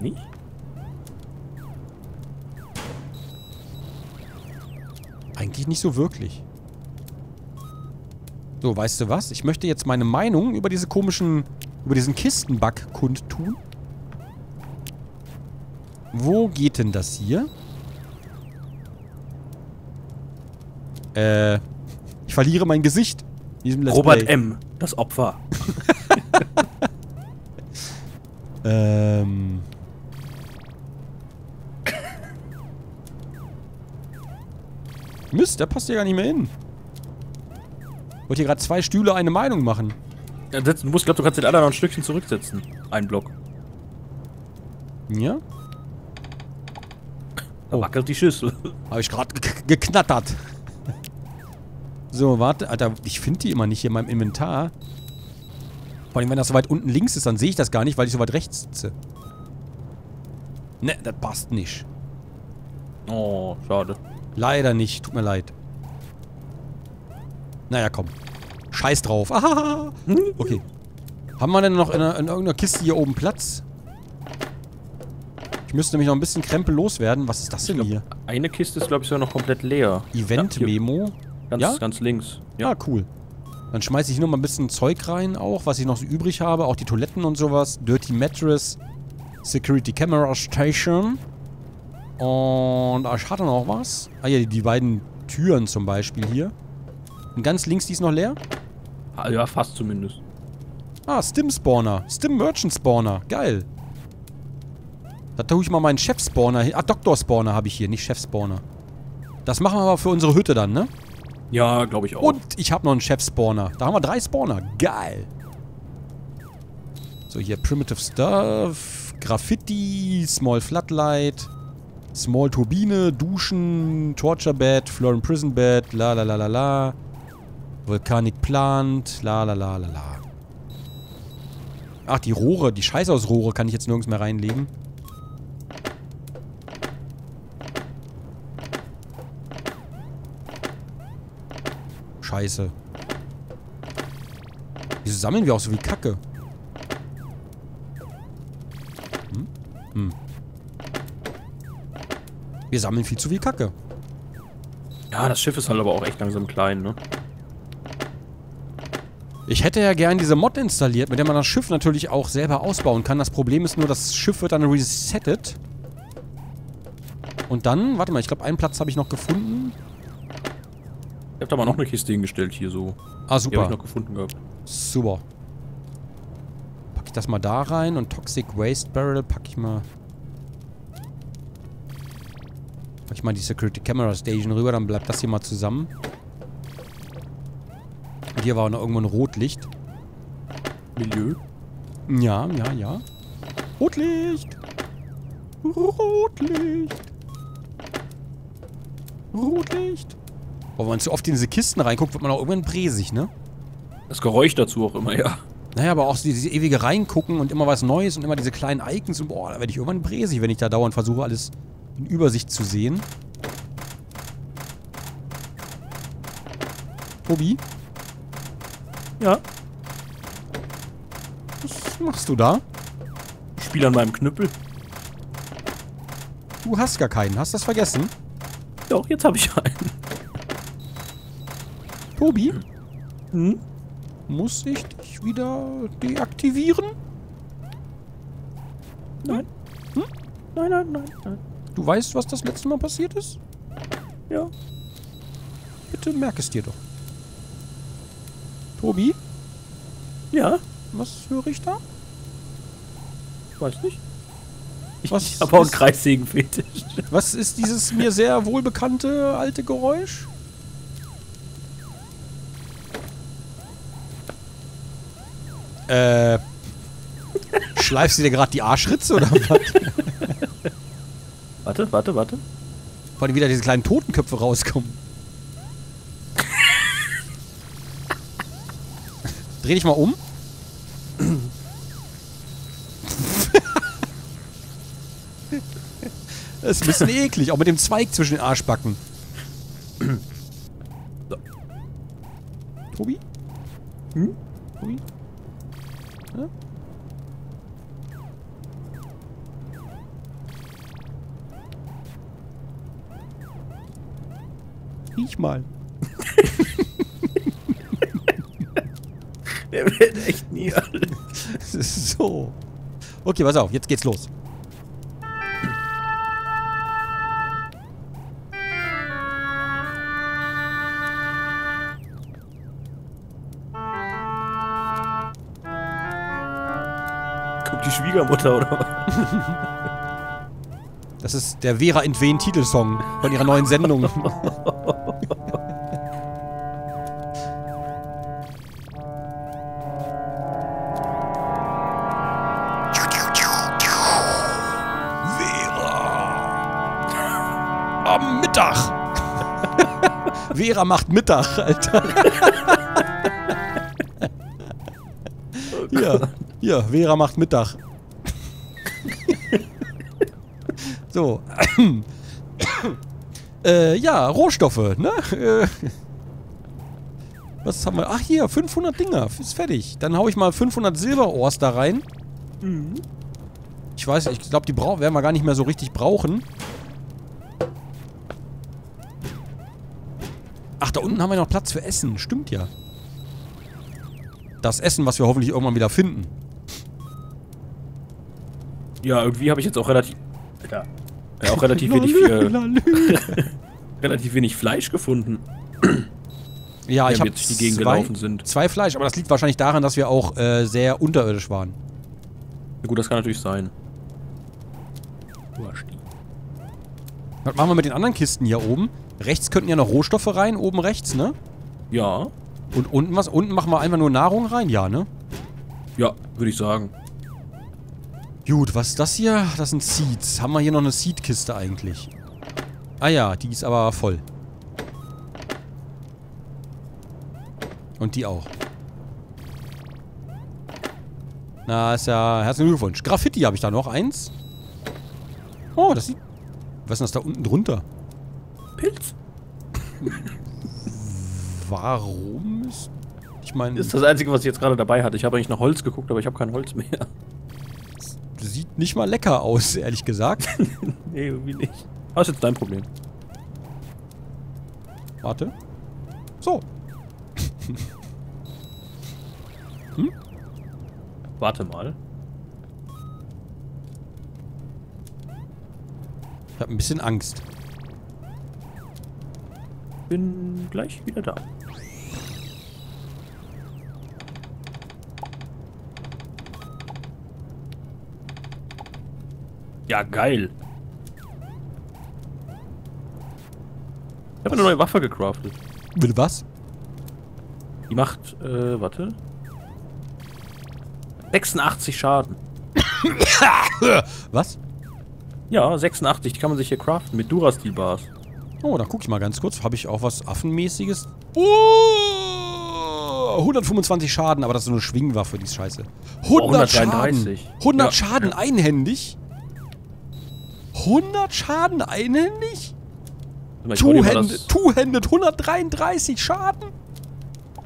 Nicht? Eigentlich nicht so wirklich. So, weißt du was? Ich möchte jetzt meine Meinung über diese komischen, über diesen Kistenbug kundtun. Wo geht denn das hier? Äh, ich verliere mein Gesicht. Robert Play. M., das Opfer. (laughs) Ähm. Mist, der passt hier gar nicht mehr hin. Wollte hier gerade zwei Stühle eine Meinung machen. Ja, du musst, glaub, du kannst den anderen noch ein Stückchen zurücksetzen. Ein Block. Ja? Da Oh. wackelt die Schüssel. Habe ich gerade (laughs) geknattert. So, warte. Alter, ich finde die immer nicht hier in meinem Inventar. Vor allem, wenn das so weit unten links ist, dann sehe ich das gar nicht, weil ich so weit rechts sitze. Ne, das passt nicht. Oh, schade. Leider nicht. Tut mir leid. Naja, komm. Scheiß drauf. Ah, (laughs) okay. Haben wir denn noch in, einer- in irgendeiner Kiste hier oben Platz? Ich müsste nämlich noch ein bisschen Krempel loswerden. Was ist das denn glaub, hier? Eine Kiste ist, glaube ich, sogar noch komplett leer. Ja, Event-Memo. Ganz, Ja? ganz links. Ja, cool. Dann schmeiße ich hier noch mal ein bisschen Zeug rein auch, was ich noch so übrig habe. Auch die Toiletten und sowas. Dirty Mattress. Security Camera Station. Und ah, ich hatte noch was. Ah ja, die, die beiden Türen zum Beispiel hier. Und ganz links, die ist noch leer. Ah, Ja, fast zumindest. Ah, Stim Spawner. Stim Merchant Spawner. Geil. Da tue ich mal meinen Chef Spawner hin. Ah, Doktor Spawner habe ich hier, nicht Chef Spawner. Das machen wir aber für unsere Hütte dann, ne? Ja, glaube ich auch. Und ich habe noch einen Chef-Spawner. Da haben wir drei Spawner. Geil. So, hier Primitive Stuff, Graffiti, Small Floodlight, Small Turbine, Duschen, Torture Bed, Florin Prison Bed, la la la la la. Volcanic Plant, la la la la la. Ach, die Rohre, die Scheißausrohre kann ich jetzt nirgends mehr reinlegen. Scheiße. Wieso sammeln wir auch so viel Kacke? Hm? Hm. Wir sammeln viel zu viel Kacke. Ja, das Schiff ist halt aber auch echt langsam klein, ne? Ich hätte ja gern diese Mod installiert, mit der man das Schiff natürlich auch selber ausbauen kann. Das Problem ist nur, das Schiff wird dann resettet. Und dann, warte mal, ich glaube, einen Platz habe ich noch gefunden. Ich hab da mal noch eine Kiste hingestellt hier so. Ah, Die habe super. ich noch gefunden gehabt. Super. Pack ich das mal da rein und Toxic Waste Barrel packe ich mal. Pack ich mal die Security Camera Station rüber, dann bleibt das hier mal zusammen. Und hier war auch noch irgendwo ein Rotlicht. Milieu. Ja, ja, ja. Rotlicht! Rotlicht! Rotlicht! Oh, wenn man zu oft in diese Kisten reinguckt, wird man auch irgendwann bräsig, ne? Das Geräusch dazu auch immer, ja. Naja, aber auch so diese ewige reingucken und immer was Neues und immer diese kleinen Icons und boah, da werde ich irgendwann bräsig, wenn ich da dauernd versuche, alles in Übersicht zu sehen. Tobi, Ja. was machst du da? Ich spiele an meinem Knüppel. Du hast gar keinen, hast das vergessen? Doch, jetzt habe ich einen. Tobi, Hm? muss ich dich wieder deaktivieren? Nein. Hm? Nein, nein, nein, nein. Du weißt, was das letzte Mal passiert ist? Ja. Bitte merk es dir doch. Tobi, Ja. was höre ich da? Weiß nicht. Ich, Was ich habe auch einen Kreissägenfetisch. Was ist dieses mir sehr wohlbekannte alte Geräusch? Äh. Schleifst du dir gerade die Arschritze oder was? Warte, warte, warte. Weil wieder diese kleinen Totenköpfe rauskommen. Dreh dich mal um. Das ist ein bisschen eklig, auch mit dem Zweig zwischen den Arschbacken. So. Tobi? Hm? Tobi? Ja? Riech mal. (laughs) Der wird echt nie alt. (laughs) So. Okay, pass auf, jetzt geht's los. Schwiegermutter oder was? (laughs) Das ist der Vera Entwen Titelsong von ihrer neuen Sendung. Vera! Am Mittag! (laughs) Vera macht Mittag, Alter. (laughs) Hier, hier, Vera macht Mittag. So. (coughs) äh, ja, Rohstoffe, ne? Äh, was haben wir? Ach, hier, 500 Dinger. Ist fertig. Dann hau ich mal 500 Silberohrs da rein. Ich weiß, ich glaube, die werden wir gar nicht mehr so richtig brauchen. Ach, da unten haben wir noch Platz für Essen. Stimmt ja. Das Essen, was wir hoffentlich irgendwann wieder finden. Ja, irgendwie habe ich jetzt auch relativ. Alter. Auch relativ wenig, äh, (laughs) relativ wenig Fleisch gefunden, Ja, ich habe zwei, gelaufen sind. zwei Fleisch, aber das liegt wahrscheinlich daran, dass wir auch äh, sehr unterirdisch waren. Ja, gut, das kann natürlich sein. Was machen wir mit den anderen Kisten hier oben? Rechts könnten ja noch Rohstoffe rein, oben rechts, ne? Ja, Und unten was? Unten machen wir einfach nur Nahrung rein, ja, ne? ja, würde ich sagen. Gut, was ist das hier? Das sind Seeds. Haben wir hier noch eine Seed-Kiste eigentlich? Ah ja, die ist aber voll. Und die auch. Na, ist ja... Herzlichen Glückwunsch. Graffiti habe ich da noch. Eins. Oh, das sieht... Was ist denn das da unten drunter? Pilz? Warum ist... Ich meine, Ist das Einzige, was ich jetzt gerade dabei hatte. Ich habe eigentlich nach Holz geguckt, aber ich habe kein Holz mehr. Nicht mal lecker aus, ehrlich gesagt. (laughs) nee, irgendwie nicht. Was ist jetzt dein Problem? Warte. So. (laughs) Warte mal. Ich habe ein bisschen Angst. Bin gleich wieder da. Ja, geil. Ich habe eine neue Waffe gecraftet. Will was? Die macht, äh, warte. 86 Schaden. Was? Ja, 86. Die kann man sich hier craften mit Durastil-Bars. Oh, da guck ich mal ganz kurz. Habe ich auch was Affenmäßiges? Oh, 125 Schaden, aber das ist so eine Schwingwaffe, die ist scheiße. 100 Schaden. 133. 100 Ja. Schaden einhändig? 100 Schaden einhändig? Two-handed, das, Two-handed, 133 Schaden?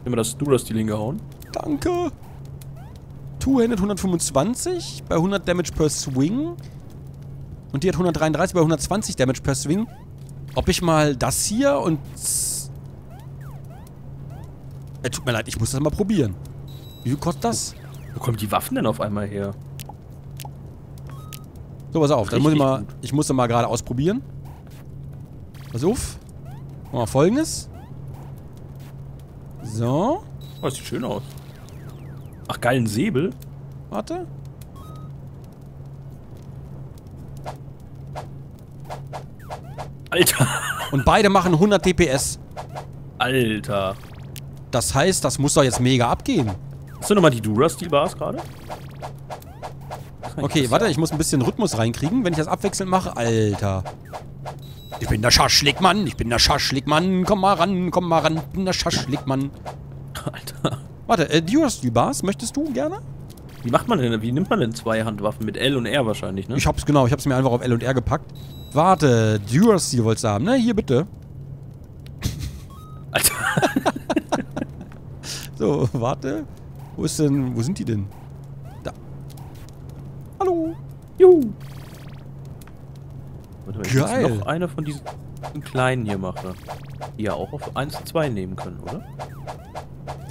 mir mal das Durastil hingehauen. Danke. Two-handed 125 bei 100 Damage per Swing. Und die hat 133 bei 120 Damage per Swing. Ob ich mal das hier und... Äh, tut mir leid, ich muss das mal probieren. Wie viel kostet das? Wo kommen die Waffen denn auf einmal her? So, pass auf, dann muss ich mal... gut. Ich muss das mal gerade ausprobieren. Pass auf. Machen wir folgendes. So. Oh, das sieht schön aus. Ach, geilen Säbel. Warte. Alter. Und beide machen 100 DPS. Alter. Das heißt, das muss doch jetzt mega abgehen. Hast du nochmal die Durastil-Bars gerade? Okay, warte, ich muss ein bisschen Rhythmus reinkriegen, wenn ich das abwechselnd mache. Alter. Ich bin der Schaschlikmann, ich bin der Schaschlikmann. Komm mal ran, komm mal ran, ich bin der Schaschlikmann. (laughs) Alter. Warte, äh, Durastil Bars, möchtest du gerne? Wie macht man denn, wie nimmt man denn zwei Handwaffen? Mit L und R wahrscheinlich, ne? Ich hab's genau, ich hab's mir einfach auf L und R gepackt. Warte, Durastil wolltest du haben, ne? Hier bitte. Alter. (laughs) So, warte. Wo ist denn, wo sind die denn? Da. Hallo. Juhu. Warte mal, ich muss Geil. noch eine von diesen kleinen hier mache. Die ja auch auf 1 zu 2 nehmen können, oder?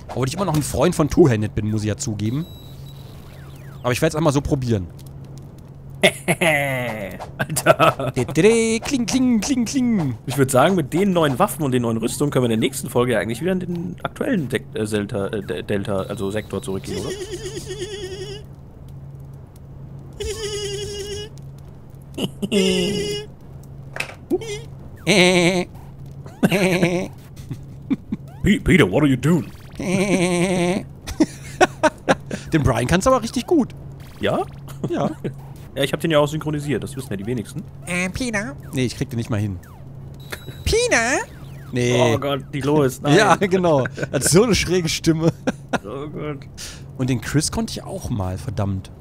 Obwohl ich immer noch ein Freund von Two-Handed bin, muss ich ja zugeben. Aber ich werde es einmal so probieren. (laughs) Alter. Kling, kling, kling, kling. Ich würde sagen, mit den neuen Waffen und den neuen Rüstungen können wir in der nächsten Folge ja eigentlich wieder in den aktuellen De äh, Delta, äh, De- Delta, also Sektor zurückgehen, oder? (laughs) Pe- Peter, what are you doing? (laughs) Den Brian kannst du aber richtig gut. Ja? Ja. (laughs) Ja, ich habe den ja auch synchronisiert, das wissen ja die wenigsten. Äh, Pina? Nee, ich krieg den nicht mal hin. Pina? Nee. Oh Gott, die Lois, nein. Ja, genau. Hat so eine schräge Stimme. (laughs) Oh Gott. Und den Chris konnte ich auch mal, verdammt.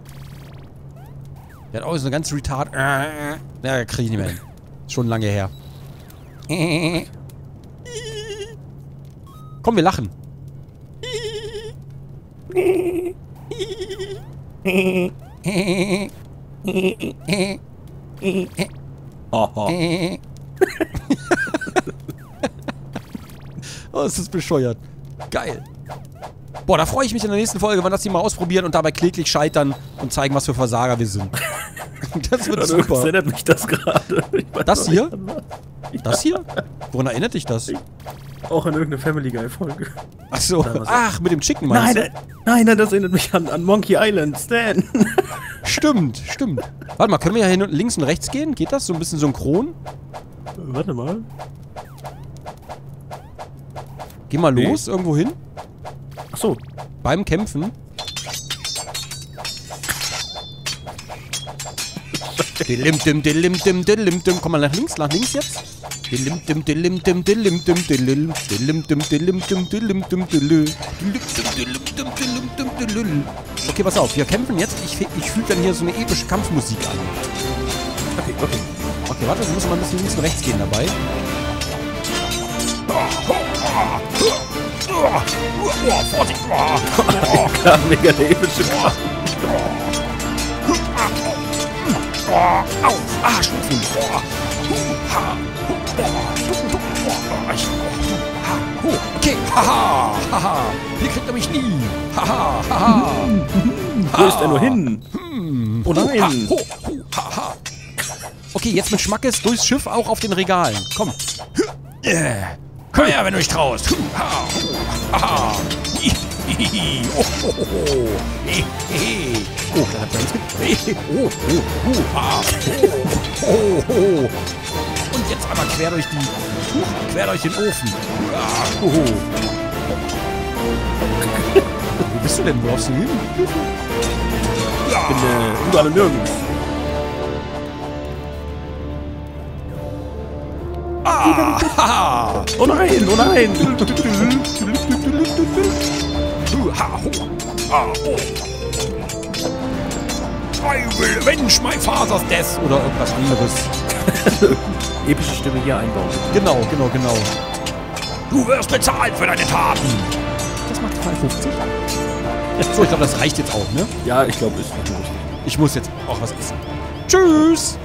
Der hat auch so eine ganz retard. Äh, Ja, krieg ich nicht mehr hin. Ist schon lange her. Komm, wir lachen. Haha. (laughs) oh, ist das bescheuert. Geil. Boah, da freue ich mich in der nächsten Folge, wenn wir das hier mal ausprobieren und dabei kläglich scheitern und zeigen, was für Versager wir sind. (laughs) das wird Also, Das super. erinnert mich das gerade. Das hier? Das hier? Woran erinnert dich das? Auch an irgendeine Family Guy Folge. Ach so. Ach, mit dem Chicken Nein, meinst du? nein, nein, nein, das erinnert mich an, an Monkey Island, Stan. Stimmt, stimmt. Warte mal, können wir ja hin und links und rechts gehen? Geht das? So ein bisschen synchron? Warte mal. Geh mal Nee. los, irgendwo hin. Achso, Beim Kämpfen. Dilim dim dilim dim dilim dim. Komm mal nach links, nach links jetzt. Dilim dim dilim dim dilim dim dilim dilim dim dilim dim dilim dim dilil. Dilim dim dilim dim dilim dim dilil. Okay, pass auf, wir kämpfen jetzt. Ich, ich fühle dann hier so eine epische Kampfmusik an. okay, okay. Okay, warte, wir müssen mal ein bisschen links und rechts gehen dabei. Vorsicht! (laughs) Klar, mega der epische Kampf. Au! Schnupfen! Okay, haha, haha. Hier kriegt er mich nie. Haha, haha. Wo ist er nur hin? Oh nein. Okay, jetzt mit Schmackes durchs Schiff auch auf den Regalen. Komm. Komm her, wenn du dich traust. Haha. Oh, oh, oh, oh. Hi, hi. Oh, kleiner Brainskip. Hi, hi. Oh, oh, hu, ha. Oh, oh, oh. Und jetzt einmal quer durch die... Huch, quer durch den Ofen. Ah, oh, oh. Wo bist du denn? Wo laufst du hin? Ich bin äh, überall und nirgends. Ah. Oh nein, oh nein. (laughs) Ha, oh. I will avenge my father's death. Oder irgendwas anderes. (laughs) Epische Stimme hier einbauen. Genau, genau, genau. Du wirst bezahlt für deine Taten. Das macht 2,50. So, ich glaube, das reicht jetzt auch, ne? Ja, ich glaube, ist nicht richtig. Ich muss jetzt auch was essen. Tschüss.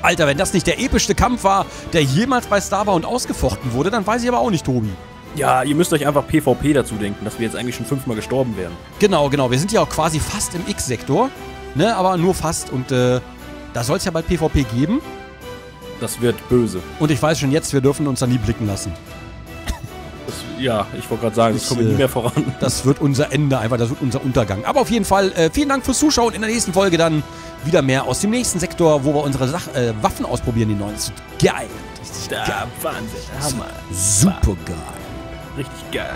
Alter, wenn das nicht der epischste Kampf war, der jemals bei Starbound ausgefochten wurde, dann weiß ich aber auch nicht, Tobi. Ja, ihr müsst euch einfach PvP dazu denken, dass wir jetzt eigentlich schon fünfmal gestorben wären. Genau, genau. Wir sind ja auch quasi fast im X-Sektor. Ne, aber nur fast. Und äh, da soll es ja bald PvP geben. Das wird böse. Und ich weiß schon jetzt, wir dürfen uns da nie blicken lassen. Das, ja, ich wollte gerade sagen, das kommt nie äh, mehr voran. Das wird unser Ende einfach, das wird unser Untergang. Aber auf jeden Fall, äh, vielen Dank fürs Zuschauen. In der nächsten Folge dann wieder mehr aus dem nächsten Sektor, wo wir unsere Sach äh, Waffen ausprobieren, die neuen. Das geil. Richtig geil. Wahnsinn. Hammer. Super geil. Richtig geil.